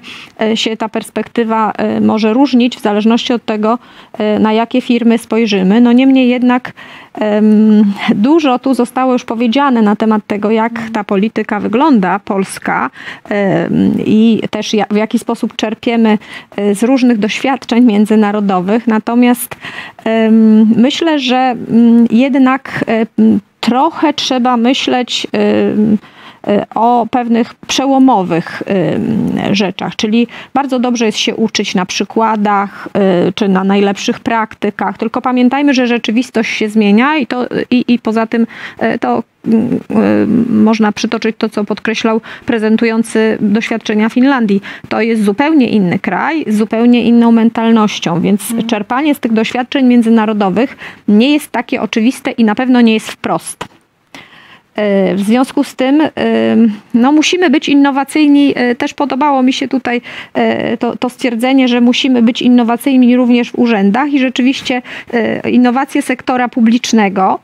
się ta perspektywa może może różnić w zależności od tego, e, na jakie firmy spojrzymy. No niemniej jednak dużo tu zostało już powiedziane na temat tego, jak ta polityka wygląda, polska i też w jaki sposób czerpiemy e, z różnych doświadczeń międzynarodowych. Natomiast myślę, że mm, jednak e, trochę trzeba myśleć o pewnych przełomowych rzeczach, czyli bardzo dobrze jest się uczyć na przykładach y, czy na najlepszych praktykach, tylko pamiętajmy, że rzeczywistość się zmienia i, to, i, i poza tym y, to y, można przytoczyć to, co podkreślał prezentujący doświadczenia Finlandii. To jest zupełnie inny kraj, z zupełnie inną mentalnością, więc mhm. czerpanie z tych doświadczeń międzynarodowych nie jest takie oczywiste i na pewno nie jest wprost. E, w związku z tym e, no, musimy być innowacyjni. E, też podobało mi się tutaj to, to stwierdzenie, że musimy być innowacyjni również w urzędach i rzeczywiście innowacje sektora publicznego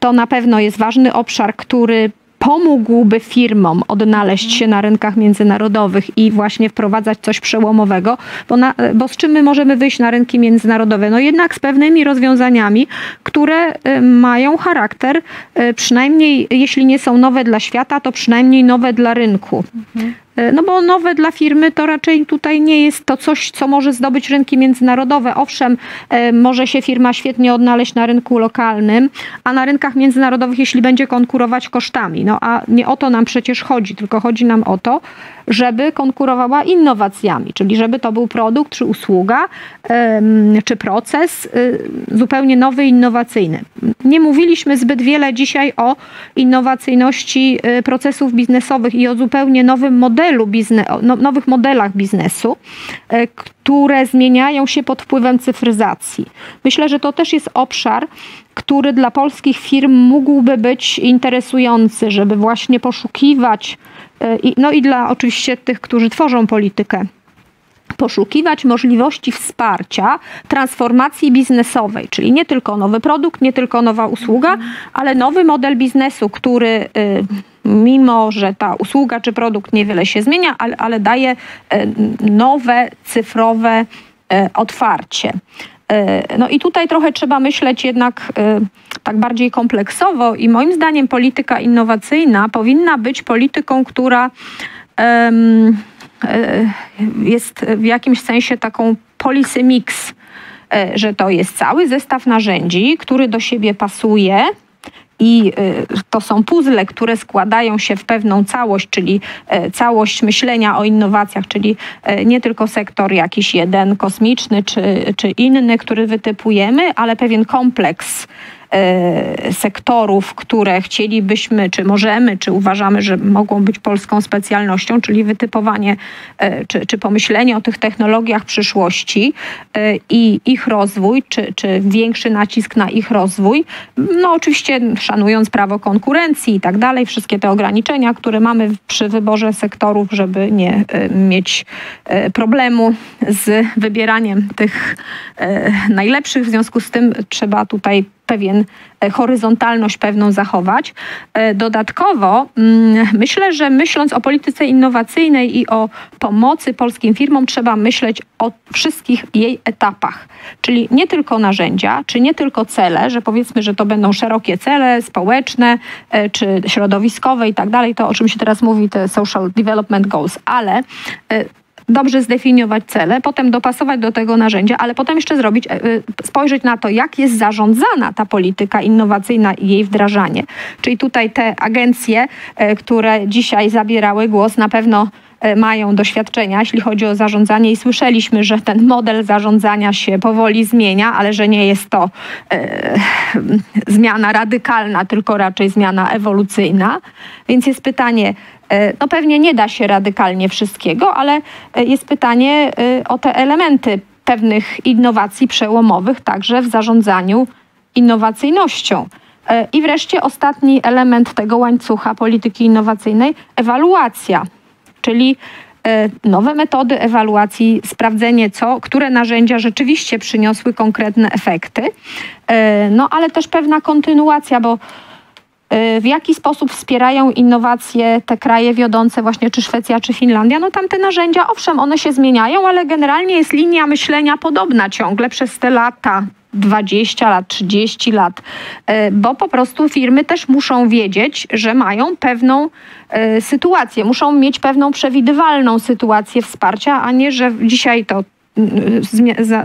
to na pewno jest ważny obszar, który pomógłby firmom odnaleźć się na rynkach międzynarodowych i właśnie wprowadzać coś przełomowego, bo, na, bo z czym my możemy wyjść na rynki międzynarodowe? No jednak z pewnymi rozwiązaniami, które y, mają charakter, y, przynajmniej jeśli nie są nowe dla świata, to przynajmniej nowe dla rynku. Mhm. No bo nowe dla firmy to raczej tutaj nie jest to coś, co może zdobyć rynki międzynarodowe. Owszem, e, może się firma świetnie odnaleźć na rynku lokalnym, a na rynkach międzynarodowych, jeśli będzie konkurować kosztami. No a nie o to nam przecież chodzi, tylko chodzi nam o to, żeby konkurowała innowacjami, czyli żeby to był produkt czy usługa, czy proces y, zupełnie nowy, innowacyjny. Nie mówiliśmy zbyt wiele dzisiaj o innowacyjności y, procesów biznesowych i o zupełnie nowym modelu bizne, no, nowych modelach biznesu, y, które zmieniają się pod wpływem cyfryzacji. Myślę, że to też jest obszar, który dla polskich firm mógłby być interesujący, żeby właśnie poszukiwać E, no i dla oczywiście tych, którzy tworzą politykę poszukiwać możliwości wsparcia transformacji biznesowej, czyli nie tylko nowy produkt, nie tylko nowa usługa, ale nowy model biznesu, który y, mimo, że ta usługa czy produkt niewiele się zmienia, ale, ale daje y, nowe cyfrowe otwarcie. E, no i tutaj trochę trzeba myśleć jednak e, tak bardziej kompleksowo i moim zdaniem polityka innowacyjna powinna być polityką, która e, jest w jakimś sensie taką policy mix że to jest cały zestaw narzędzi, który do siebie pasuje i y, to są puzzle, które składają się w pewną całość, czyli e, całość myślenia o innowacjach, czyli e, nie tylko sektor jakiś jeden kosmiczny czy, czy inny, który wytypujemy, ale pewien kompleks sektorów, które chcielibyśmy, czy możemy, czy uważamy, że mogą być polską specjalnością, czyli wytypowanie e, czy, czy pomyślenie o tych technologiach przyszłości e, i ich rozwój, czy, czy większy nacisk na ich rozwój. No oczywiście szanując prawo konkurencji i tak dalej, wszystkie te ograniczenia, które mamy przy wyborze sektorów, żeby nie mieć problemu z wybieraniem tych najlepszych. W związku z tym trzeba tutaj pewien e, horyzontalność pewną zachować. E, dodatkowo mm, myślę, że myśląc o polityce innowacyjnej i o pomocy polskim firmom, trzeba myśleć o wszystkich jej etapach. Czyli nie tylko narzędzia, czy nie tylko cele, że powiedzmy, że to będą szerokie cele społeczne, e, czy środowiskowe i tak dalej, to o czym się teraz mówi, te social development goals, ale dobrze zdefiniować cele, potem dopasować do tego narzędzia, ale potem jeszcze zrobić, e, e, spojrzeć na to, jak jest zarządzana ta polityka innowacyjna i jej wdrażanie. Czyli tutaj te agencje, e, które dzisiaj zabierały głos, na pewno mają doświadczenia, jeśli chodzi o zarządzanie i słyszeliśmy, że ten model zarządzania się powoli zmienia, ale że nie jest to e, zmiana radykalna, tylko raczej zmiana ewolucyjna. Więc jest pytanie, no pewnie nie da się radykalnie wszystkiego, ale e, jest pytanie e, o te elementy pewnych innowacji przełomowych, także w zarządzaniu innowacyjnością. I wreszcie ostatni element tego łańcucha polityki innowacyjnej ewaluacja, czyli nowe metody ewaluacji, sprawdzenie, co, które narzędzia rzeczywiście przyniosły konkretne efekty, no ale też pewna kontynuacja, bo w jaki sposób wspierają innowacje te kraje wiodące, właśnie czy Szwecja, czy Finlandia? No tam te narzędzia, owszem, one się zmieniają, ale generalnie jest linia myślenia podobna ciągle przez te lata. 20 lat, 30 lat, y, bo po prostu firmy też muszą wiedzieć, że mają pewną y, sytuację, muszą mieć pewną przewidywalną sytuację wsparcia, a nie, że dzisiaj to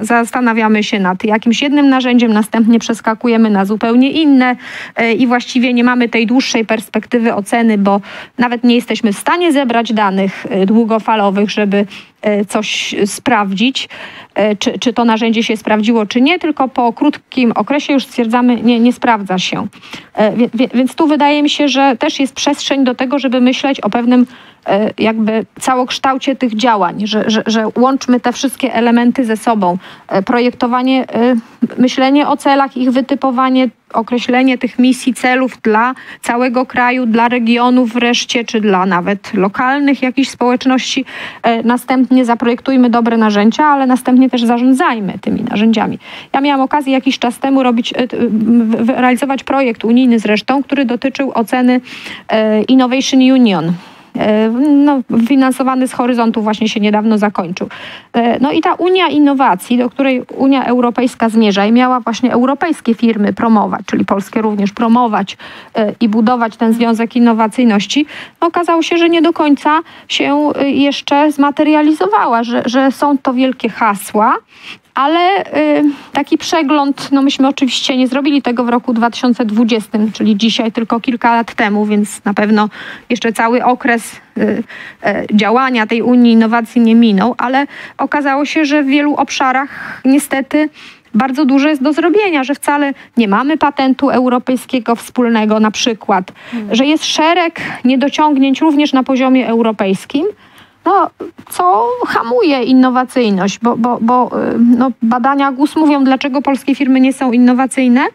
zastanawiamy się nad jakimś jednym narzędziem, następnie przeskakujemy na zupełnie inne e, i właściwie nie mamy tej dłuższej perspektywy oceny, bo nawet nie jesteśmy w stanie zebrać danych e, długofalowych, żeby coś sprawdzić, czy, czy to narzędzie się sprawdziło, czy nie, tylko po krótkim okresie już stwierdzamy, nie, nie sprawdza się. Więc tu wydaje mi się, że też jest przestrzeń do tego, żeby myśleć o pewnym E, jakby całokształcie tych działań, że, że, że łączmy te wszystkie elementy ze sobą. E, projektowanie, e, myślenie o celach, ich wytypowanie, określenie tych misji, celów dla całego kraju, dla regionów wreszcie, czy dla nawet lokalnych jakichś społeczności. Następnie zaprojektujmy dobre narzędzia, ale następnie też zarządzajmy tymi narzędziami. Ja miałam okazję jakiś czas temu robić, realizować projekt unijny zresztą, który dotyczył oceny Innovation Union E, no, finansowany z horyzontu właśnie się niedawno zakończył. E, no i ta Unia Innowacji, do której Unia Europejska zmierza i miała właśnie europejskie firmy promować, czyli polskie również promować e, i budować ten związek innowacyjności, no, okazało się, że nie do końca się jeszcze zmaterializowała, że, że są to wielkie hasła, ale y, taki przegląd, no myśmy oczywiście nie zrobili tego w roku 2020, czyli dzisiaj, tylko kilka lat temu, więc na pewno jeszcze cały okres y, y, działania tej Unii Innowacji nie minął, ale okazało się, że w wielu obszarach niestety bardzo dużo jest do zrobienia, że wcale nie mamy patentu europejskiego wspólnego na przykład, hmm. że jest szereg niedociągnięć również na poziomie europejskim, no, co hamuje innowacyjność, bo, bo, bo y, no, badania GUS mówią, dlaczego polskie firmy nie są innowacyjne.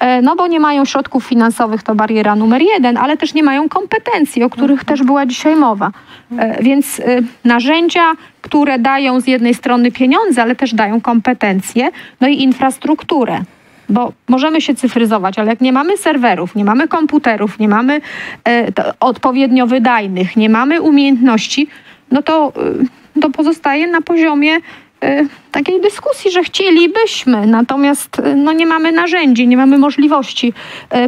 E, no bo nie mają środków finansowych, to bariera numer jeden, ale też nie mają kompetencji, o których też była dzisiaj mowa. E, więc y, narzędzia, które dają z jednej strony pieniądze, ale też dają kompetencje, no i infrastrukturę bo możemy się cyfryzować, ale jak nie mamy serwerów, nie mamy komputerów, nie mamy e, odpowiednio wydajnych, nie mamy umiejętności, no to, y, to pozostaje na poziomie y, takiej dyskusji, że chcielibyśmy, natomiast no, nie mamy narzędzi, nie mamy możliwości.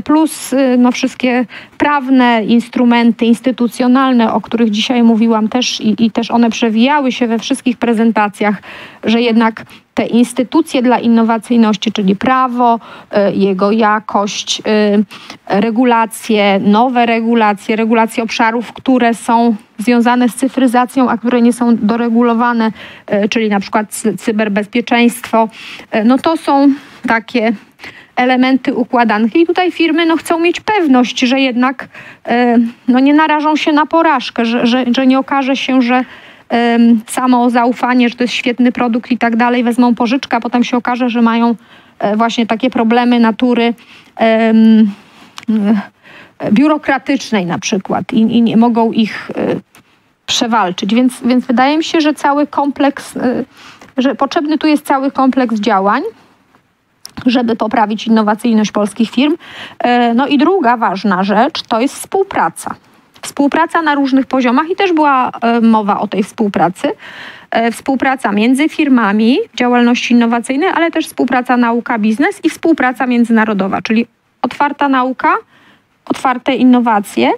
Plus no, wszystkie prawne instrumenty instytucjonalne, o których dzisiaj mówiłam też i, i też one przewijały się we wszystkich prezentacjach, że jednak te instytucje dla innowacyjności, czyli prawo, y, jego jakość, y, regulacje, nowe regulacje, regulacje obszarów, które są związane z cyfryzacją, a które nie są doregulowane, y, czyli na przykład cyberbezpieczeństwo, no to są takie elementy układanki i tutaj firmy no, chcą mieć pewność, że jednak no, nie narażą się na porażkę, że, że, że nie okaże się, że samo zaufanie, że to jest świetny produkt i tak dalej, wezmą pożyczkę, a potem się okaże, że mają e, właśnie takie problemy natury e, biurokratycznej na przykład i, i nie mogą ich e, przewalczyć. Więc, więc wydaje mi się, że cały kompleks, że potrzebny tu jest cały kompleks działań żeby poprawić innowacyjność polskich firm. No i druga ważna rzecz to jest współpraca współpraca na różnych poziomach i też była e, mowa o tej współpracy. E, współpraca między firmami działalności innowacyjnej, ale też współpraca nauka-biznes i współpraca międzynarodowa, czyli otwarta nauka, otwarte innowacje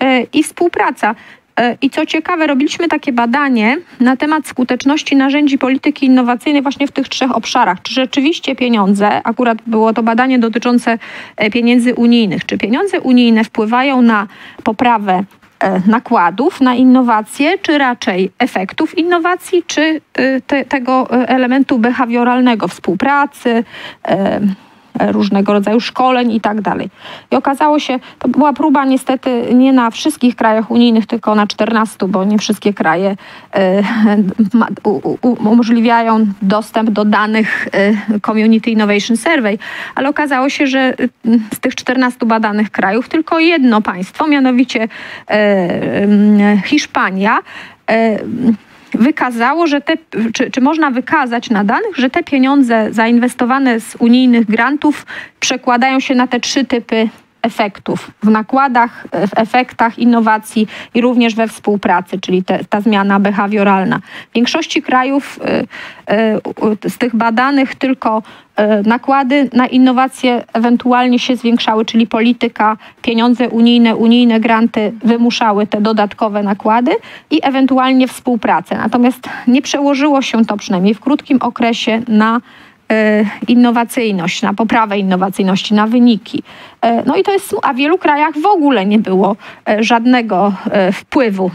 e, i współpraca. I co ciekawe, robiliśmy takie badanie na temat skuteczności narzędzi polityki innowacyjnej właśnie w tych trzech obszarach. Czy rzeczywiście pieniądze, akurat było to badanie dotyczące pieniędzy unijnych, czy pieniądze unijne wpływają na poprawę e, nakładów na innowacje, czy raczej efektów innowacji, czy e, te, tego e, elementu behawioralnego współpracy, różnego rodzaju szkoleń i tak dalej. I okazało się, to była próba niestety nie na wszystkich krajach unijnych, tylko na 14, bo nie wszystkie kraje e, umożliwiają dostęp do danych e, Community Innovation Survey, ale okazało się, że e, z tych 14 badanych krajów tylko jedno państwo, mianowicie Hiszpania, wykazało, że te, czy, czy można wykazać na danych, że te pieniądze zainwestowane z unijnych grantów przekładają się na te trzy typy efektów w nakładach, w efektach innowacji i również we współpracy, czyli te, ta zmiana behawioralna. W większości krajów y, y, z tych badanych tylko y, nakłady na innowacje ewentualnie się zwiększały, czyli polityka, pieniądze unijne, unijne granty wymuszały te dodatkowe nakłady i ewentualnie współpracę. Natomiast nie przełożyło się to przynajmniej w krótkim okresie na innowacyjność, na poprawę innowacyjności, na wyniki. E, no i to jest, a w wielu krajach w ogóle nie było e, żadnego wpływu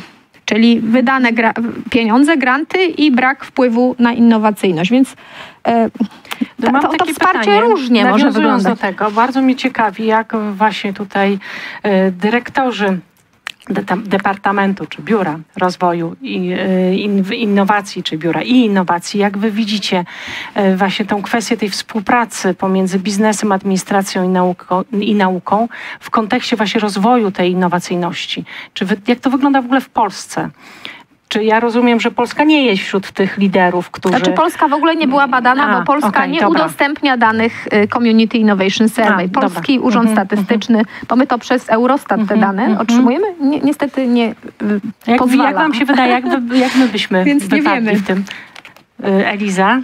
czyli wydane gra pieniądze, granty i brak wpływu na innowacyjność. Więc no to, to wsparcie pytanie, różnie może wyglądać. do tego, bardzo mnie ciekawi, jak właśnie tutaj dyrektorzy Departamentu czy Biura Rozwoju i y, Innowacji, czy Biura i Innowacji, jak wy widzicie y, właśnie tą kwestię tej współpracy pomiędzy biznesem, administracją i nauką, i nauką w kontekście właśnie rozwoju tej innowacyjności? Czy wy, jak to wygląda w ogóle w Polsce? Czy ja rozumiem, że Polska nie jest wśród tych liderów, którzy... Znaczy Polska w ogóle nie była badana, A, bo Polska okay, nie dobra. udostępnia danych y, Community Innovation Survey. A, Polski dobra. Urząd mhm, Statystyczny, mhm. bo my to przez Eurostat te mhm, dane mhm. otrzymujemy, ni niestety nie y, jak, pozwala. Jak wam się wydaje, jak, wy, jak my byśmy Więc nie wiemy. w tym? Y, Eliza?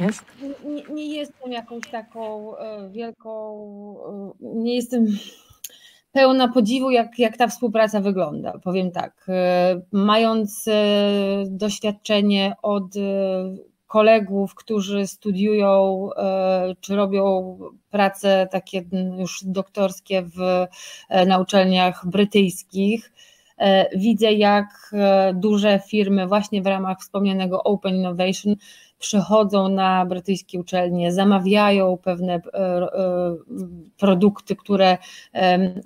Jest? Nie, nie jestem jakąś taką e, wielką, e, nie jestem pełna podziwu, jak, jak ta współpraca wygląda. Powiem tak, e, mając doświadczenie od kolegów, którzy studiują czy robią prace takie już doktorskie w, na uczelniach brytyjskich, widzę jak duże firmy właśnie w ramach wspomnianego Open Innovation przychodzą na brytyjskie uczelnie, zamawiają pewne e, e, produkty, które mm,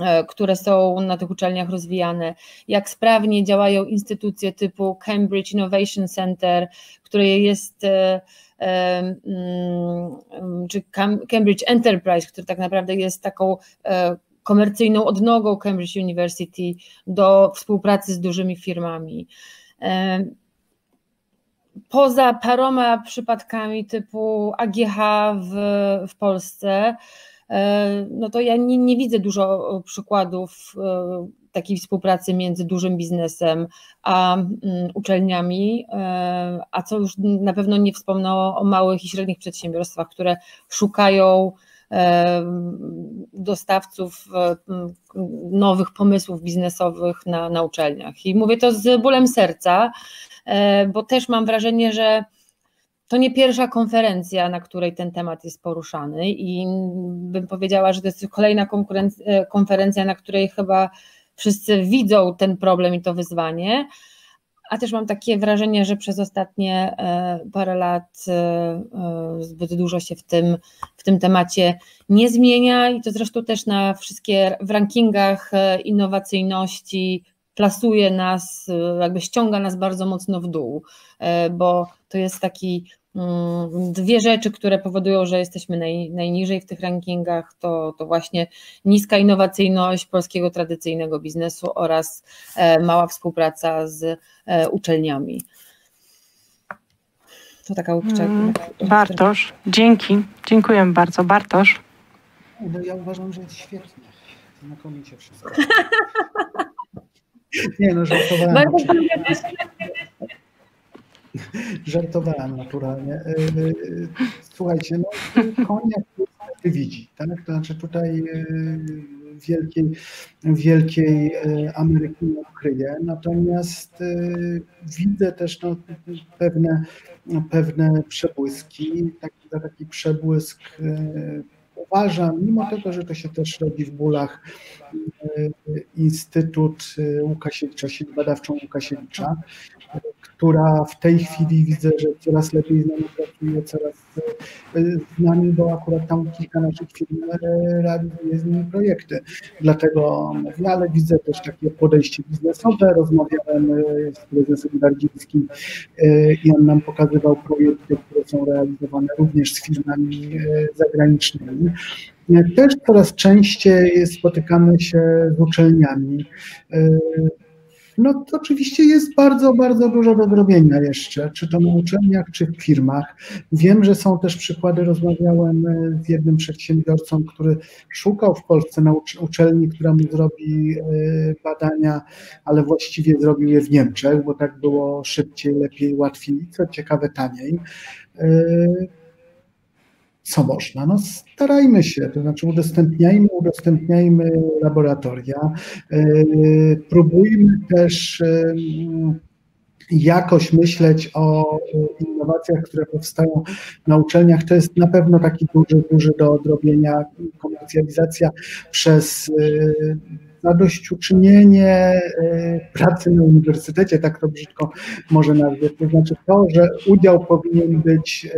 e, które są na tych uczelniach rozwijane, jak sprawnie działają instytucje typu Cambridge Innovation Center, które jest mm, czy Cambridge Enterprise, który tak naprawdę jest taką komercyjną odnogą Cambridge University do współpracy z dużymi firmami poza paroma przypadkami typu AGH w, w Polsce, no to ja nie, nie widzę dużo przykładów takiej współpracy między dużym biznesem a mm, uczelniami, a co już na pewno nie wspomnę o małych i średnich przedsiębiorstwach, które szukają dostawców nowych pomysłów biznesowych na, na uczelniach. I mówię to z bólem serca, e, bo też mam wrażenie, że to nie pierwsza konferencja, na której ten temat jest poruszany i bym powiedziała, że to jest kolejna e, konferencja, na której chyba wszyscy widzą ten problem i to wyzwanie, a też mam takie wrażenie, że przez ostatnie e, parę lat zbyt dużo się w tym, w tym temacie nie zmienia i to zresztą też na wszystkie w rankingach innowacyjności plasuje nas, jakby ściąga nas bardzo mocno w dół, e, bo to jest taki dwie rzeczy, które powodują, że jesteśmy naj, najniżej w tych rankingach, to, to właśnie niska innowacyjność polskiego tradycyjnego biznesu oraz e, mała współpraca z e, uczelniami. To taka mm, Bartosz, dzięki. Dziękuję bardzo. Bartosz. No ja uważam, że jest świetnie. Znakomicie wszystko. Nie no, żartowałem. Żartowałem naturalnie. E, e, słuchajcie, no koniak widzi, tak? To znaczy tutaj e, wielkiej, wielkiej Ameryki nie odkryje, natomiast widzę też no, pewne, pewne przebłyski, taki, taki przebłysk uważam, mimo tego, że to się też robi w bólach, Instytut Łukasiewicza, sieć badawczą Łukasiewicza, która w tej chwili widzę, że coraz lepiej z nami pracuje, coraz e, z nami, bo akurat tam kilka naszych firm realizuje z nimi projekty. Dlatego mówię, ale widzę też takie podejście biznesowe. Rozmawiałem z prezesem Dardzińskim i on nam pokazywał projekty, które są realizowane również z firmami zagranicznymi. Też coraz częściej spotykamy się z uczelniami. No to oczywiście jest bardzo, bardzo dużo do zrobienia jeszcze, czy to na uczelniach, czy w firmach. Wiem, że są też przykłady, rozmawiałem z jednym przedsiębiorcą, który szukał w Polsce na uczelni, która mu zrobi e, badania, ale właściwie zrobił je w Niemczech, bo tak było szybciej, lepiej, łatwiej, co ciekawe taniej e, co można? No starajmy się, to znaczy udostępniajmy, udostępniajmy laboratoria, e, próbujmy też e, jakoś myśleć o innowacjach, które powstają na uczelniach. To jest na pewno taki duży, duży do odrobienia komercjalizacja przez e, zadośćuczynienie pracy na uniwersytecie, tak to brzydko może nazwać. To znaczy to, że udział powinien być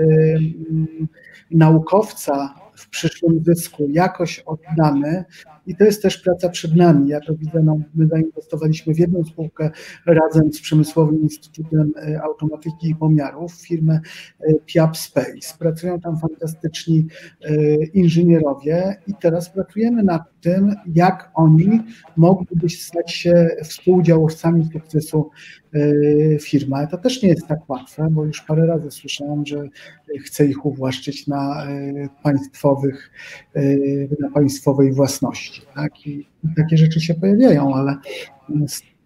naukowca w przyszłym zysku jakoś oddamy i to jest też praca przed nami. Ja to widzę, no, my zainwestowaliśmy w jedną spółkę razem z Przemysłowym Instytutem e, Automatyki i Pomiarów, firmę e, Piap Space. Pracują tam fantastyczni e, inżynierowie i teraz pracujemy nad tym, jak oni mogliby stać się współdziałowcami sukcesu firmy. To też nie jest tak łatwe, bo już parę razy słyszałem, że chce ich uwłaszczyć na państwowych, na państwowej własności. Tak? I takie rzeczy się pojawiają, ale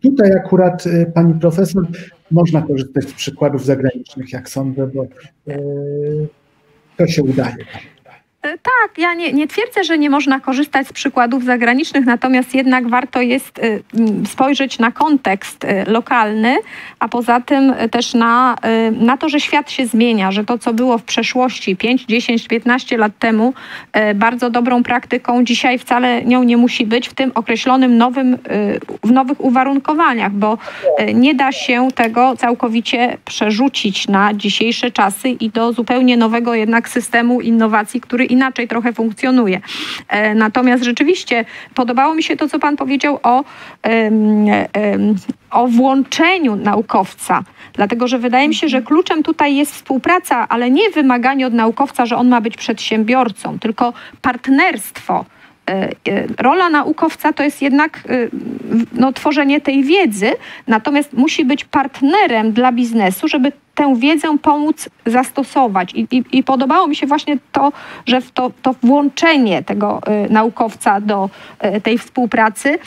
tutaj akurat y, pani profesor można korzystać z przykładów zagranicznych, jak sądzę, bo y, to się udaje. E, tak, ja nie, nie twierdzę, że nie można korzystać z przykładów zagranicznych, natomiast jednak warto jest e, spojrzeć na kontekst e, lokalny, a poza tym też na, na to, że świat się zmienia, że to, co było w przeszłości 5, 10, 15 lat temu, bardzo dobrą praktyką, dzisiaj wcale nią nie musi być w tym określonym nowym, w nowych uwarunkowaniach, bo nie da się tego całkowicie przerzucić na dzisiejsze czasy i do zupełnie nowego jednak systemu innowacji, który inaczej trochę funkcjonuje. E, natomiast rzeczywiście podobało mi się to, co Pan powiedział o, o włączeniu naukowca. Dlatego, że wydaje mi się, że kluczem tutaj jest współpraca, ale nie wymaganie od naukowca, że on ma być przedsiębiorcą, tylko partnerstwo rola naukowca to jest jednak no, tworzenie tej wiedzy, natomiast musi być partnerem dla biznesu, żeby tę wiedzę pomóc zastosować. I, i, i podobało mi się właśnie to, że to, to włączenie tego naukowca do tej współpracy,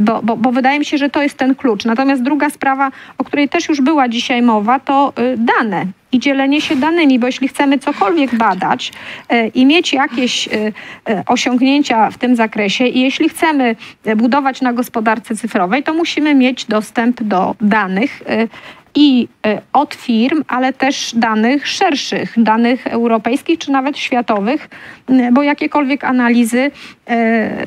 bo, bo, bo, wydaje mi się, że to jest ten klucz. Natomiast druga sprawa, o której też już była dzisiaj mowa, to dane i dzielenie się danymi, bo jeśli chcemy cokolwiek badać y, i mieć jakieś y, osiągnięcia w tym zakresie i jeśli chcemy budować na gospodarce cyfrowej, to musimy mieć dostęp do danych i e, od firm, ale też danych szerszych, danych europejskich czy nawet światowych, bo jakiekolwiek analizy e,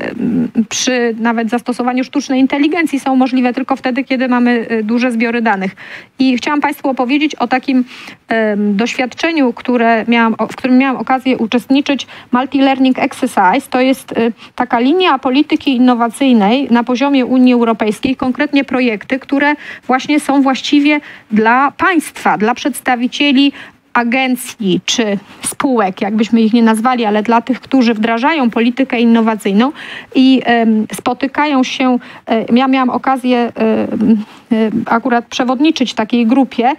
przy nawet zastosowaniu sztucznej inteligencji są możliwe tylko wtedy, kiedy mamy e, duże zbiory danych. I chciałam Państwu opowiedzieć o takim doświadczeniu, które miałam, w którym miałam okazję uczestniczyć, Multi-Learning Exercise. To jest taka linia polityki innowacyjnej na poziomie Unii Europejskiej, konkretnie projekty, które właśnie są właściwie dla państwa, dla przedstawicieli agencji czy spółek, jakbyśmy ich nie nazwali, ale dla tych, którzy wdrażają politykę innowacyjną i spotykają się, e, ja miałam okazję Y, akurat przewodniczyć takiej grupie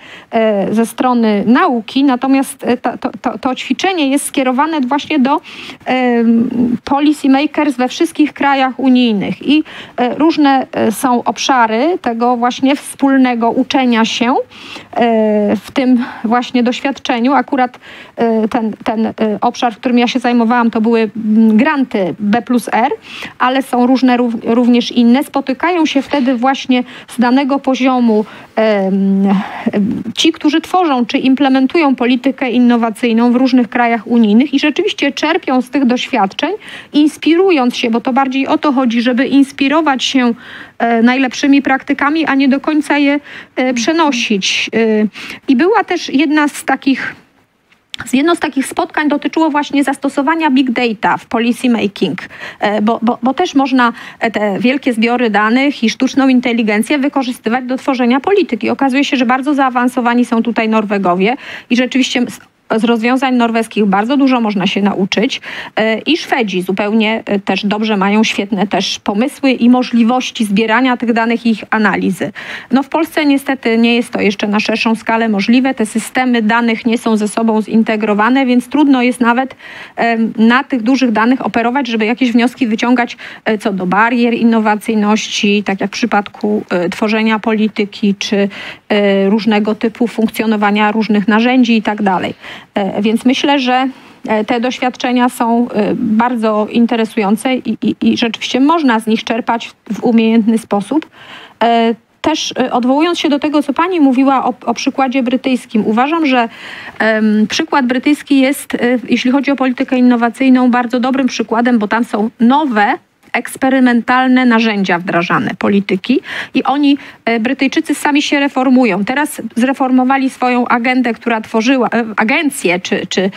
y, ze strony nauki, natomiast y, to, to, to ćwiczenie jest skierowane właśnie do policy makers we wszystkich krajach unijnych i różne są obszary tego właśnie wspólnego uczenia się w tym właśnie doświadczeniu. Akurat ten, ten obszar, w którym ja się zajmowałam, to były mm, granty B plus R, ale są różne również inne. Spotykają się wtedy właśnie z danego poziomu ci, którzy tworzą czy implementują politykę innowacyjną w różnych krajach unijnych i rzeczywiście czerpią z tych doświadczeń, inspirując się, bo to bardziej o to chodzi, żeby inspirować się e, najlepszymi praktykami, a nie do końca je e, przenosić. E, I była też jedna z takich Jedno z takich spotkań dotyczyło właśnie zastosowania big data w policy making, e, bo, bo, bo, też można te wielkie zbiory danych i sztuczną inteligencję wykorzystywać do tworzenia polityki. Okazuje się, że bardzo zaawansowani są tutaj Norwegowie i rzeczywiście z rozwiązań norweskich bardzo dużo można się nauczyć e, i Szwedzi zupełnie e, też dobrze mają świetne też pomysły i możliwości zbierania tych danych i ich analizy. No w Polsce niestety nie jest to jeszcze na szerszą skalę możliwe. Te systemy danych nie są ze sobą zintegrowane, więc trudno jest nawet na tych dużych danych operować, żeby jakieś wnioski wyciągać e, co do barier innowacyjności, tak jak w przypadku tworzenia polityki czy różnego typu funkcjonowania różnych narzędzi i tak dalej. E, więc myślę, że e, te doświadczenia są e, bardzo interesujące i, i, i rzeczywiście można z nich czerpać w umiejętny sposób. Też odwołując się do tego, co pani mówiła o, o przykładzie brytyjskim, uważam, że um, przykład brytyjski jest, jeśli chodzi o politykę innowacyjną, bardzo dobrym przykładem, bo tam są nowe eksperymentalne narzędzia wdrażane polityki. I oni, e, Brytyjczycy sami się reformują. Teraz zreformowali swoją agendę, która tworzyła, e, agencję, czy, czy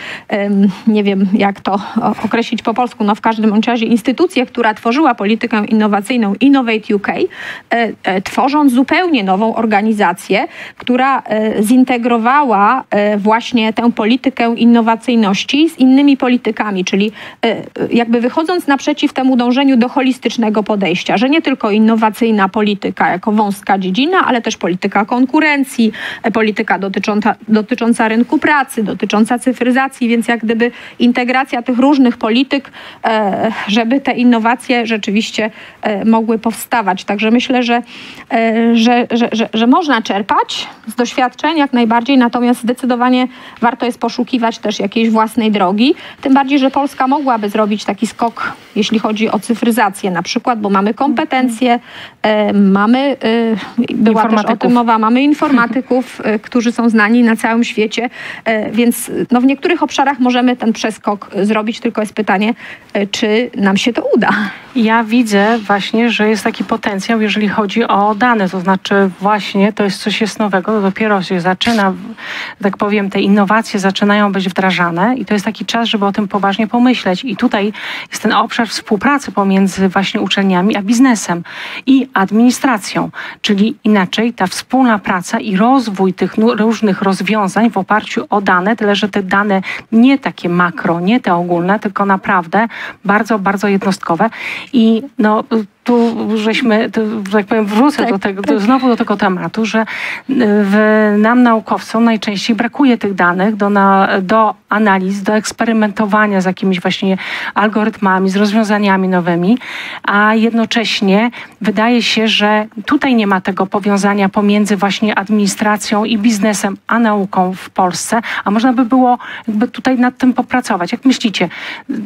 nie wiem jak to określić po polsku, no w każdym razie instytucję, która tworzyła politykę innowacyjną Innovate UK, e, tworząc zupełnie nową organizację, która zintegrowała właśnie tę politykę innowacyjności z innymi politykami, czyli jakby wychodząc naprzeciw temu dążeniu do do holistycznego podejścia, że nie tylko innowacyjna polityka jako wąska dziedzina, ale też polityka konkurencji, e, polityka dotycząca, dotycząca rynku pracy, dotycząca cyfryzacji, więc jak gdyby integracja tych różnych polityk, e, żeby te innowacje rzeczywiście e, mogły powstawać. Także myślę, że, że, że, że, że można czerpać z doświadczeń jak najbardziej, natomiast zdecydowanie warto jest poszukiwać też jakiejś własnej drogi. Tym bardziej, że Polska mogłaby zrobić taki skok, jeśli chodzi o cyfryzację na przykład, bo mamy kompetencje, e, mamy, e, była też o tym mowa, mamy informatyków, e, którzy są znani na całym świecie, więc no, w niektórych obszarach możemy ten przeskok zrobić, tylko jest pytanie, czy nam się to uda. Ja widzę właśnie, że jest taki potencjał, jeżeli chodzi o dane, to znaczy właśnie to jest coś jest nowego, dopiero się zaczyna, tak powiem, te innowacje zaczynają być wdrażane i to jest taki czas, żeby o tym poważnie pomyśleć. I tutaj jest ten obszar współpracy pomiędzy właśnie uczelniami a biznesem i administracją, czyli inaczej ta wspólna praca i rozwój tych różnych rozwiązań w oparciu o dane, tyle że te dane nie takie makro, nie te ogólne, tylko naprawdę bardzo, bardzo jednostkowe i no, tu żeśmy, tu, że tak powiem, wrócę tak, do tego, tak. znowu do tego tematu, że y, w, nam naukowcom najczęściej brakuje tych danych do, na, do analiz, do eksperymentowania z jakimiś właśnie algorytmami, z rozwiązaniami nowymi, a jednocześnie wydaje się, że tutaj nie ma tego powiązania pomiędzy właśnie administracją i biznesem, a nauką w Polsce, a można by było jakby tutaj nad tym popracować. Jak myślicie,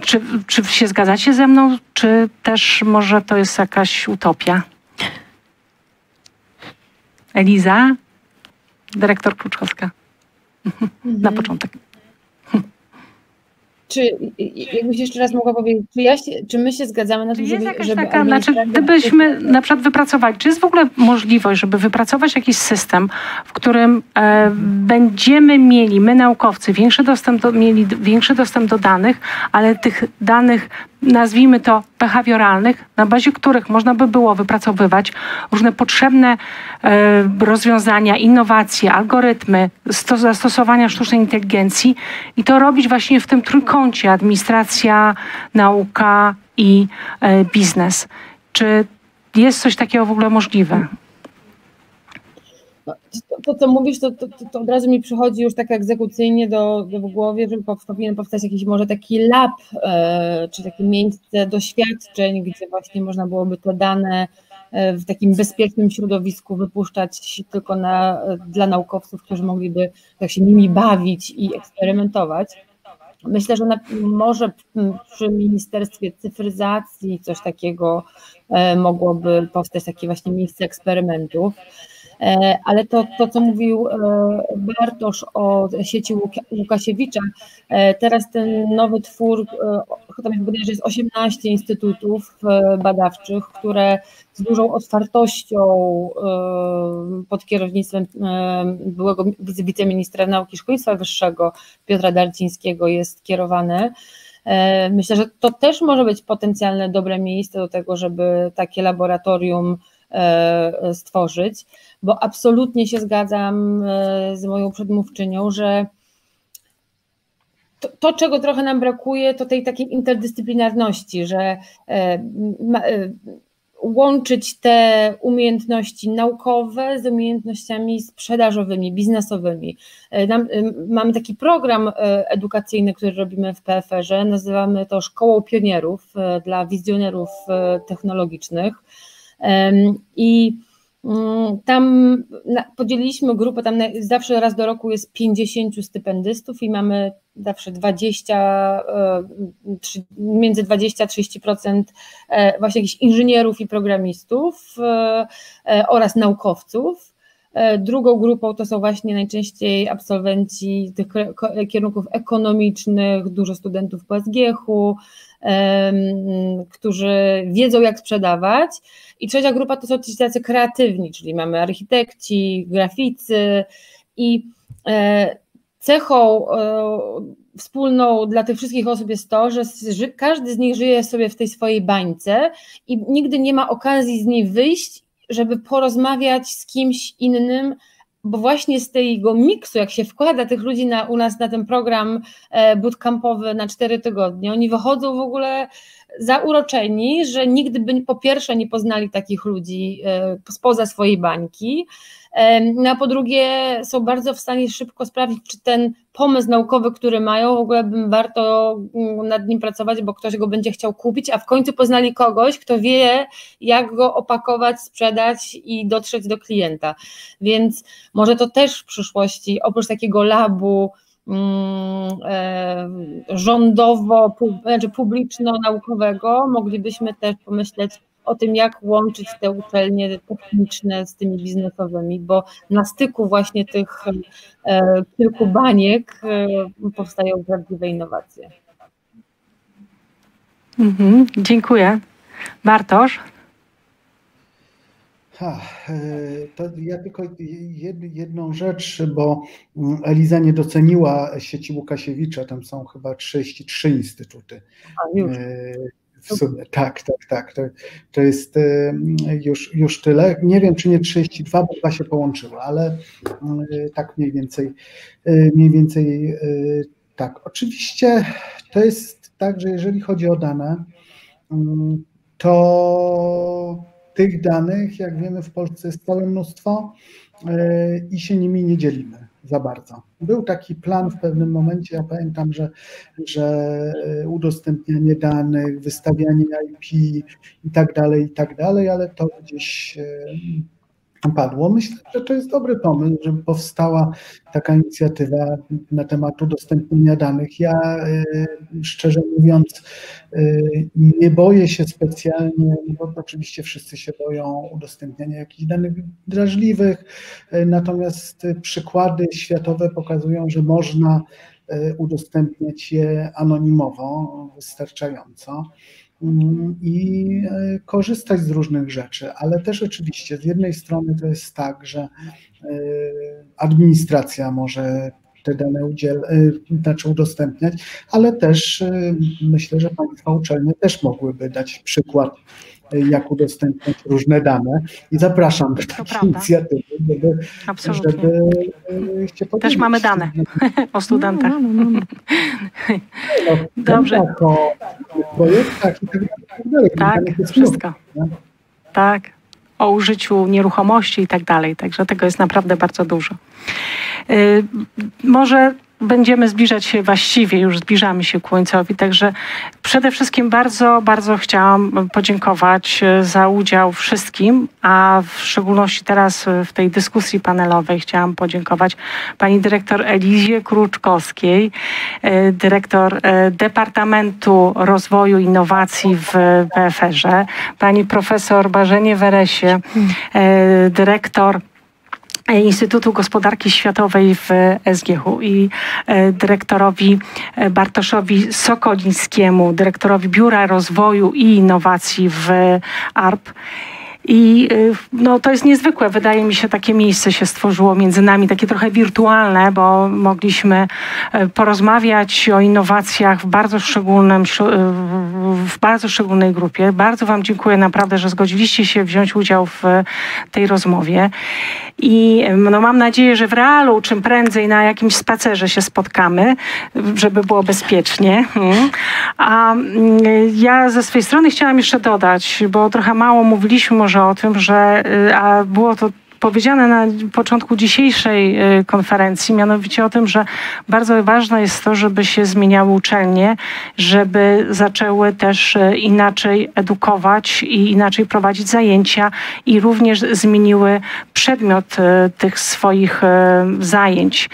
czy, czy się zgadzacie ze mną, czy też może to jest jakaś utopia? Eliza, dyrektor Kluczkowska. Mhm. Na początek. Czy jakbyś jeszcze raz mogła powiedzieć, czy, ja się, czy my się zgadzamy na to, żeby, jest żeby taka, znaczy, gdybyśmy na przykład wypracowali, czy jest w ogóle możliwość, żeby wypracować jakiś system, w którym e, będziemy mieli, my naukowcy, większy dostęp do, mieli większy dostęp do danych, ale tych danych nazwijmy to behawioralnych, na bazie których można by było wypracowywać różne potrzebne e, rozwiązania, innowacje, algorytmy, zastosowania sztucznej inteligencji i to robić właśnie w tym trójkącie administracja, nauka i e, biznes. Czy jest coś takiego w ogóle możliwe? No, to, to, co mówisz, to, to, to, od razu mi przychodzi już tak egzekucyjnie do, do w głowie, że powinien powstać jakiś może taki lab, e, czy takie miejsce doświadczeń, gdzie właśnie można byłoby te dane e, w takim bezpiecznym środowisku wypuszczać tylko na, dla naukowców, którzy mogliby tak się nimi bawić i eksperymentować. Myślę, że na, może przy Ministerstwie Cyfryzacji coś takiego e, mogłoby powstać, takie właśnie miejsce eksperymentów. E, ale to, to co mówił e, Bartosz o sieci Łukasiewicza, e, teraz ten nowy twór, chyba mi wydaje, że jest 18 instytutów badawczych, które z dużą otwartością pod kierownictwem byłego wiceministra nauki i szkolnictwa wyższego Piotra Darcińskiego jest kierowane. Myślę, że to też może być potencjalne dobre miejsce do tego, żeby takie laboratorium stworzyć bo absolutnie się zgadzam e, z moją przedmówczynią, że to, to, czego trochę nam brakuje, to tej takiej interdyscyplinarności, że e, e, łączyć te umiejętności naukowe z umiejętnościami sprzedażowymi, biznesowymi. Mamy taki program edukacyjny, który robimy w PFR-ze, nazywamy to Szkołą Pionierów dla wizjonerów technologicznych. I Mm, tam podzieliliśmy grupę, tam zawsze raz do roku jest 50 stypendystów i mamy zawsze 20, e, między 20 a 30% e, właśnie jakichś inżynierów i programistów e, oraz naukowców. Drugą grupą to są właśnie najczęściej absolwenci tych kierunków ekonomicznych, dużo studentów PSGH-u, którzy wiedzą jak sprzedawać. I trzecia grupa to są ci tacy kreatywni, czyli mamy architekci, graficy i e, cechą e, wspólną dla tych wszystkich osób jest to, że każdy z nich żyje sobie w tej swojej bańce i nigdy nie ma okazji z niej wyjść, żeby porozmawiać z kimś innym, bo właśnie z tego miksu, jak się wkłada tych ludzi na, u nas na ten program e, bootcampowy na cztery tygodnie, oni wychodzą w ogóle zauroczeni, że nigdy by po pierwsze nie poznali takich ludzi e, spoza swojej bańki, no a po drugie są bardzo w stanie szybko sprawdzić, czy ten pomysł naukowy, który mają, w ogóle warto mm, nad nim pracować, bo ktoś go będzie chciał kupić, a w końcu poznali kogoś, kto wie, jak go opakować, sprzedać i dotrzeć do klienta. Więc może to też w przyszłości, oprócz takiego labu, mm, rządowo, znaczy publiczno-naukowego, moglibyśmy też pomyśleć o tym, jak łączyć te uczelnie techniczne z tymi biznesowymi, bo na styku właśnie tych e, kilku baniek e, powstają prawdziwe innowacje. Mhm, dziękuję. Bartosz? Ha, e, to ja tylko jedną rzecz, bo mm, Eliza nie doceniła sieci Łukasiewicza, tam są chyba 33 instytuty. A, już. Tak, tak, tak. To, to jest e, już, już tyle. Nie wiem, czy nie 32, bo chyba się połączyło, ale tak mniej więcej, mniej więcej tak. Oczywiście to jest tak, że jeżeli chodzi o dane, mm, to tych danych, jak wiemy, w Polsce jest całe mnóstwo i się nimi nie dzielimy za bardzo. Był taki plan w pewnym momencie, ja pamiętam, że, że udostępnianie danych, wystawianie IP i tak dalej, i tak dalej, ale to gdzieś e, padło. Myślę, że to jest dobry pomysł, żeby powstała taka inicjatywa na temat udostępnienia danych. Ja y, szczerze mówiąc y, nie boję się specjalnie, bo oczywiście wszyscy się boją udostępniania jakichś danych drażliwych, y, natomiast przykłady światowe pokazują, że można udostępniać je anonimowo wystarczająco i e, korzystać z różnych rzeczy, ale też oczywiście z jednej strony to jest tak, że e, administracja może te dane udziel, e, znaczy udostępniać, ale też myślę, że państwa uczelnie też mogłyby dać przykład jak udostępniać różne dane i zapraszam do takiej inicjatywy, żeby, żeby e, się Też mamy dane o studentach. No, no, no, no. Dobrze. O projektach i tak dalej. Tak, wszystko. Tak, o użyciu nieruchomości i tak dalej. Także tego jest naprawdę bardzo dużo. Y, może będziemy zbliżać się właściwie, już zbliżamy się ku końcowi, także przede wszystkim bardzo, bardzo chciałam podziękować e, za udział wszystkim, a w szczególności teraz w tej dyskusji panelowej chciałam podziękować pani dyrektor Elizie Kruczkowskiej, e, dyrektor e, Departamentu Rozwoju Innowacji w PFR-ze, pani profesor Barzenie Weresie, dyrektor Instytutu Gospodarki Światowej w SGH i e, dyrektorowi e, Bartoszowi Sokolińskiemu, dyrektorowi Biura Rozwoju i Innowacji w ARP. I y, no, to jest niezwykłe. Wydaje mi się, takie miejsce się stworzyło między nami, takie trochę wirtualne, bo mogliśmy e, porozmawiać o innowacjach w bardzo szczególnym, w bardzo szczególnej grupie. Bardzo Wam dziękuję naprawdę, że zgodziliście się wziąć udział w tej rozmowie. I no, mam nadzieję, że w realu czym prędzej na jakimś spacerze się spotkamy, żeby było bezpiecznie. Mhm. A ja ze swojej strony chciałam jeszcze dodać, bo trochę mało mówiliśmy może o tym, że y, a było to powiedziane na początku dzisiejszej y, konferencji, mianowicie o tym, że bardzo ważne jest to, żeby się zmieniały uczelnie, żeby zaczęły też y, inaczej edukować i inaczej prowadzić zajęcia i również zmieniły przedmiot y, tych swoich zajęć,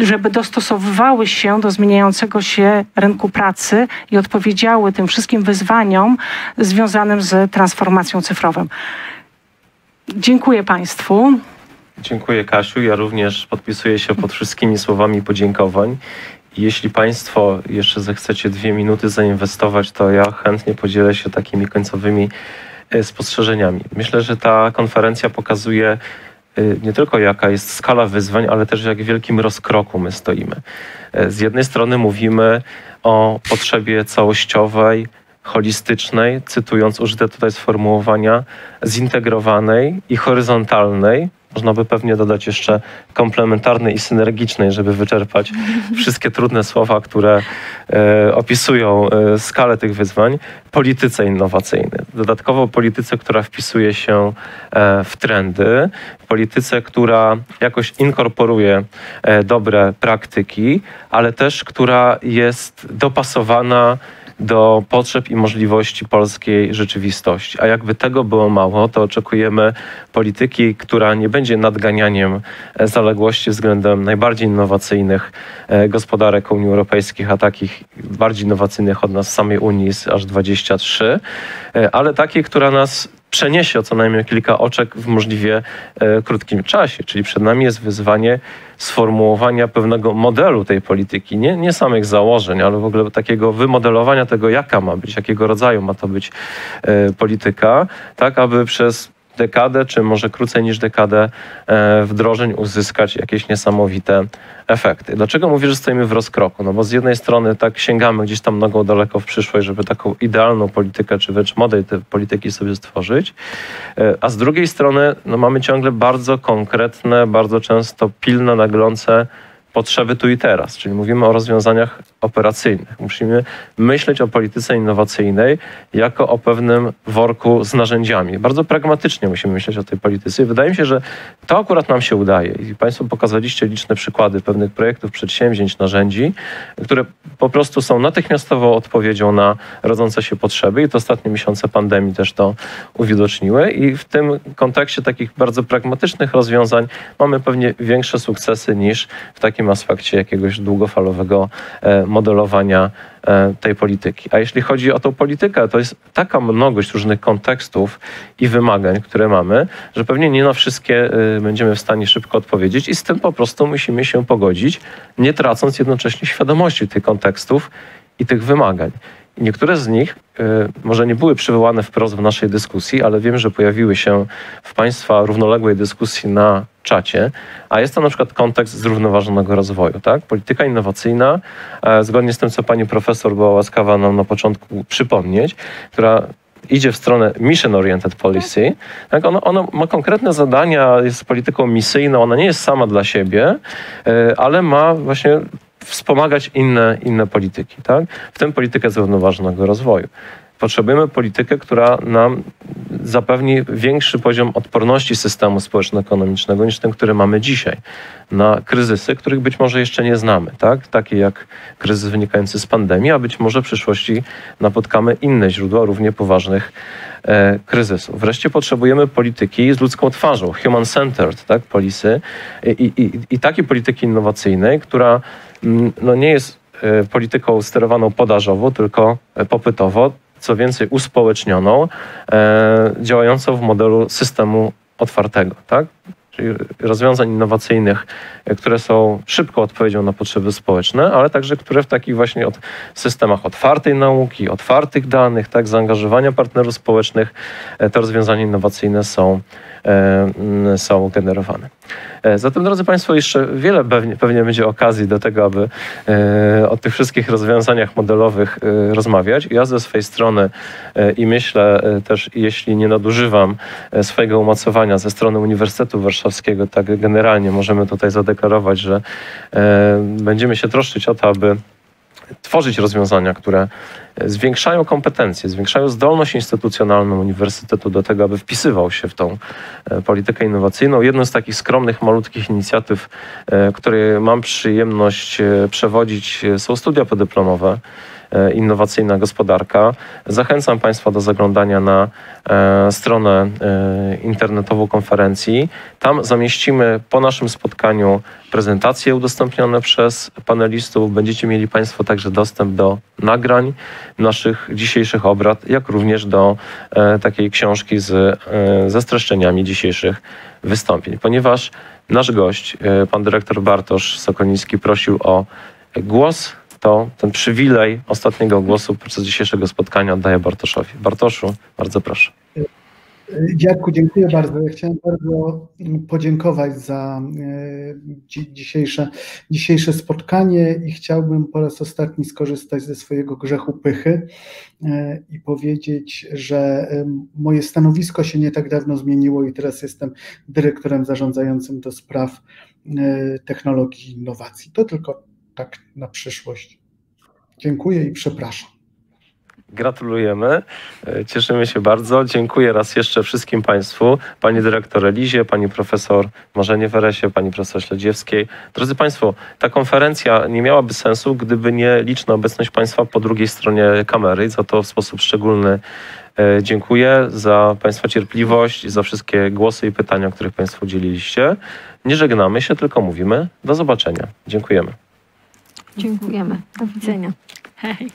żeby dostosowywały się do zmieniającego się rynku pracy i odpowiedziały tym wszystkim wyzwaniom związanym z transformacją cyfrową. Dziękuję Państwu. Dziękuję Kasiu. Ja również podpisuję się pod wszystkimi słowami podziękowań. Jeśli Państwo jeszcze zechcecie dwie minuty zainwestować, to ja chętnie podzielę się takimi końcowymi e, spostrzeżeniami. Myślę, że ta konferencja pokazuje e, nie tylko jaka jest skala wyzwań, ale też jak wielkim rozkroku my stoimy. E, z jednej strony mówimy o potrzebie całościowej, holistycznej, cytując użyte tutaj sformułowania, zintegrowanej i horyzontalnej. Można by pewnie dodać jeszcze komplementarnej i synergicznej, żeby wyczerpać wszystkie trudne słowa, które e, opisują e, skalę tych wyzwań. Polityce innowacyjnej. Dodatkowo polityce, która wpisuje się e, w trendy, polityce, która jakoś inkorporuje e, dobre praktyki, ale też która jest dopasowana do potrzeb i możliwości polskiej rzeczywistości. A jakby tego było mało, to oczekujemy polityki, która nie będzie nadganianiem e, zaległości względem najbardziej innowacyjnych e, gospodarek Unii Europejskich, a takich bardziej innowacyjnych od nas samej Unii jest aż 23, e, ale takiej, która nas przeniesie o co najmniej kilka oczek w możliwie e, krótkim czasie. Czyli przed nami jest wyzwanie sformułowania pewnego modelu tej polityki, nie, nie samych założeń, ale w ogóle takiego wymodelowania tego, jaka ma być, jakiego rodzaju ma to być e, polityka, tak aby przez dekadę, czy może krócej niż dekadę e, wdrożeń uzyskać jakieś niesamowite efekty. Dlaczego mówię, że stoimy w rozkroku? No bo z jednej strony tak sięgamy gdzieś tam nogą daleko w przyszłość, żeby taką idealną politykę, czy wręcz model tej polityki sobie stworzyć, e, a z drugiej strony no mamy ciągle bardzo konkretne, bardzo często pilne, naglące potrzeby tu i teraz, czyli mówimy o rozwiązaniach operacyjnych. Musimy myśleć o polityce innowacyjnej jako o pewnym worku z narzędziami. Bardzo pragmatycznie musimy myśleć o tej polityce i wydaje mi się, że to akurat nam się udaje. I Państwo pokazaliście liczne przykłady pewnych projektów, przedsięwzięć, narzędzi, które po prostu są natychmiastową odpowiedzią na rodzące się potrzeby i to ostatnie miesiące pandemii też to uwidoczniły i w tym kontekście takich bardzo pragmatycznych rozwiązań mamy pewnie większe sukcesy niż w takim aspekcie jakiegoś długofalowego e, modelowania e, tej polityki. A jeśli chodzi o tą politykę, to jest taka mnogość różnych kontekstów i wymagań, które mamy, że pewnie nie na wszystkie e, będziemy w stanie szybko odpowiedzieć i z tym po prostu musimy się pogodzić, nie tracąc jednocześnie świadomości tych kontekstów i tych wymagań. Niektóre z nich y, może nie były przywołane wprost w naszej dyskusji, ale wiem, że pojawiły się w Państwa równoległej dyskusji na czacie, a jest to na przykład kontekst zrównoważonego rozwoju. Tak? Polityka innowacyjna, e, zgodnie z tym, co pani profesor była łaskawa nam na początku przypomnieć, która idzie w stronę mission oriented policy, tak, ona, ona, ma konkretne zadania, jest polityką misyjną, ona nie jest sama dla siebie, e, ale ma właśnie wspomagać inne, inne polityki, tak? w tym politykę zrównoważonego rozwoju. Potrzebujemy politykę, która nam zapewni większy poziom odporności systemu społeczno-ekonomicznego niż ten, który mamy dzisiaj na kryzysy, których być może jeszcze nie znamy, tak? takie jak kryzys wynikający z pandemii, a być może w przyszłości napotkamy inne źródła równie poważnych e, kryzysów. Wreszcie potrzebujemy polityki z ludzką twarzą, human-centered tak? polisy i, i, i takiej polityki innowacyjnej, która no, nie jest e, polityką sterowaną podażowo, tylko e, popytowo, co więcej uspołecznioną, e, działającą w modelu systemu otwartego, tak? czyli rozwiązań innowacyjnych, które są szybką odpowiedzią na potrzeby społeczne, ale także które w takich właśnie od systemach otwartej nauki, otwartych danych, tak, zaangażowania partnerów społecznych, te rozwiązania innowacyjne są, są generowane. E, zatem, drodzy Państwo, jeszcze wiele pewnie, pewnie będzie okazji do tego, aby e, o tych wszystkich rozwiązaniach modelowych e, rozmawiać. Ja ze swojej strony i myślę też, jeśli nie nadużywam swojego umocowania ze strony Uniwersytetu Warszawskiego, tak generalnie możemy tutaj zadeklarować, że będziemy się troszczyć o to, aby tworzyć rozwiązania, które zwiększają kompetencje, zwiększają zdolność instytucjonalną uniwersytetu do tego, aby wpisywał się w tą e, politykę innowacyjną. Jedną z takich skromnych, malutkich inicjatyw, e, które mam przyjemność e, przewodzić, są studia podyplomowe E, innowacyjna gospodarka. Zachęcam Państwa do zaglądania na e, stronę e, internetową konferencji. Tam zamieścimy po naszym spotkaniu prezentacje udostępnione przez panelistów. Będziecie mieli Państwo także dostęp do nagrań naszych dzisiejszych obrad, jak również do takiej książki z, ze streszczeniami dzisiejszych wystąpień. Ponieważ nasz gość, pan dyrektor Bartosz Sokoliński, prosił o głos to ten przywilej ostatniego głosu podczas dzisiejszego spotkania oddaję Bartoszowi. Bartoszu, bardzo proszę. Dziadku, dziękuję bardzo. Ja chciałem bardzo podziękować za e, dzisiejsze, dzisiejsze spotkanie i chciałbym po raz ostatni skorzystać ze swojego grzechu pychy e, i powiedzieć, że e, moje stanowisko się nie tak dawno zmieniło i teraz jestem dyrektorem zarządzającym do spraw technologii i innowacji. To tylko tak na przyszłość. Dziękuję i przepraszam. Gratulujemy, e, cieszymy się bardzo. Dziękuję raz jeszcze wszystkim Państwu, Pani Dyrektor Elizie, Pani Profesor Marzenie Weresie, Pani Profesor Śledziewskiej. Drodzy Państwo, ta konferencja nie miałaby sensu, gdyby nie liczna obecność Państwa po drugiej stronie kamery. Za to w sposób szczególny e, dziękuję za Państwa cierpliwość, za wszystkie głosy i pytania, których Państwo udzieliliście. Nie żegnamy się, tylko mówimy do zobaczenia. Dziękujemy. Dziękujemy. Do widzenia. Hej.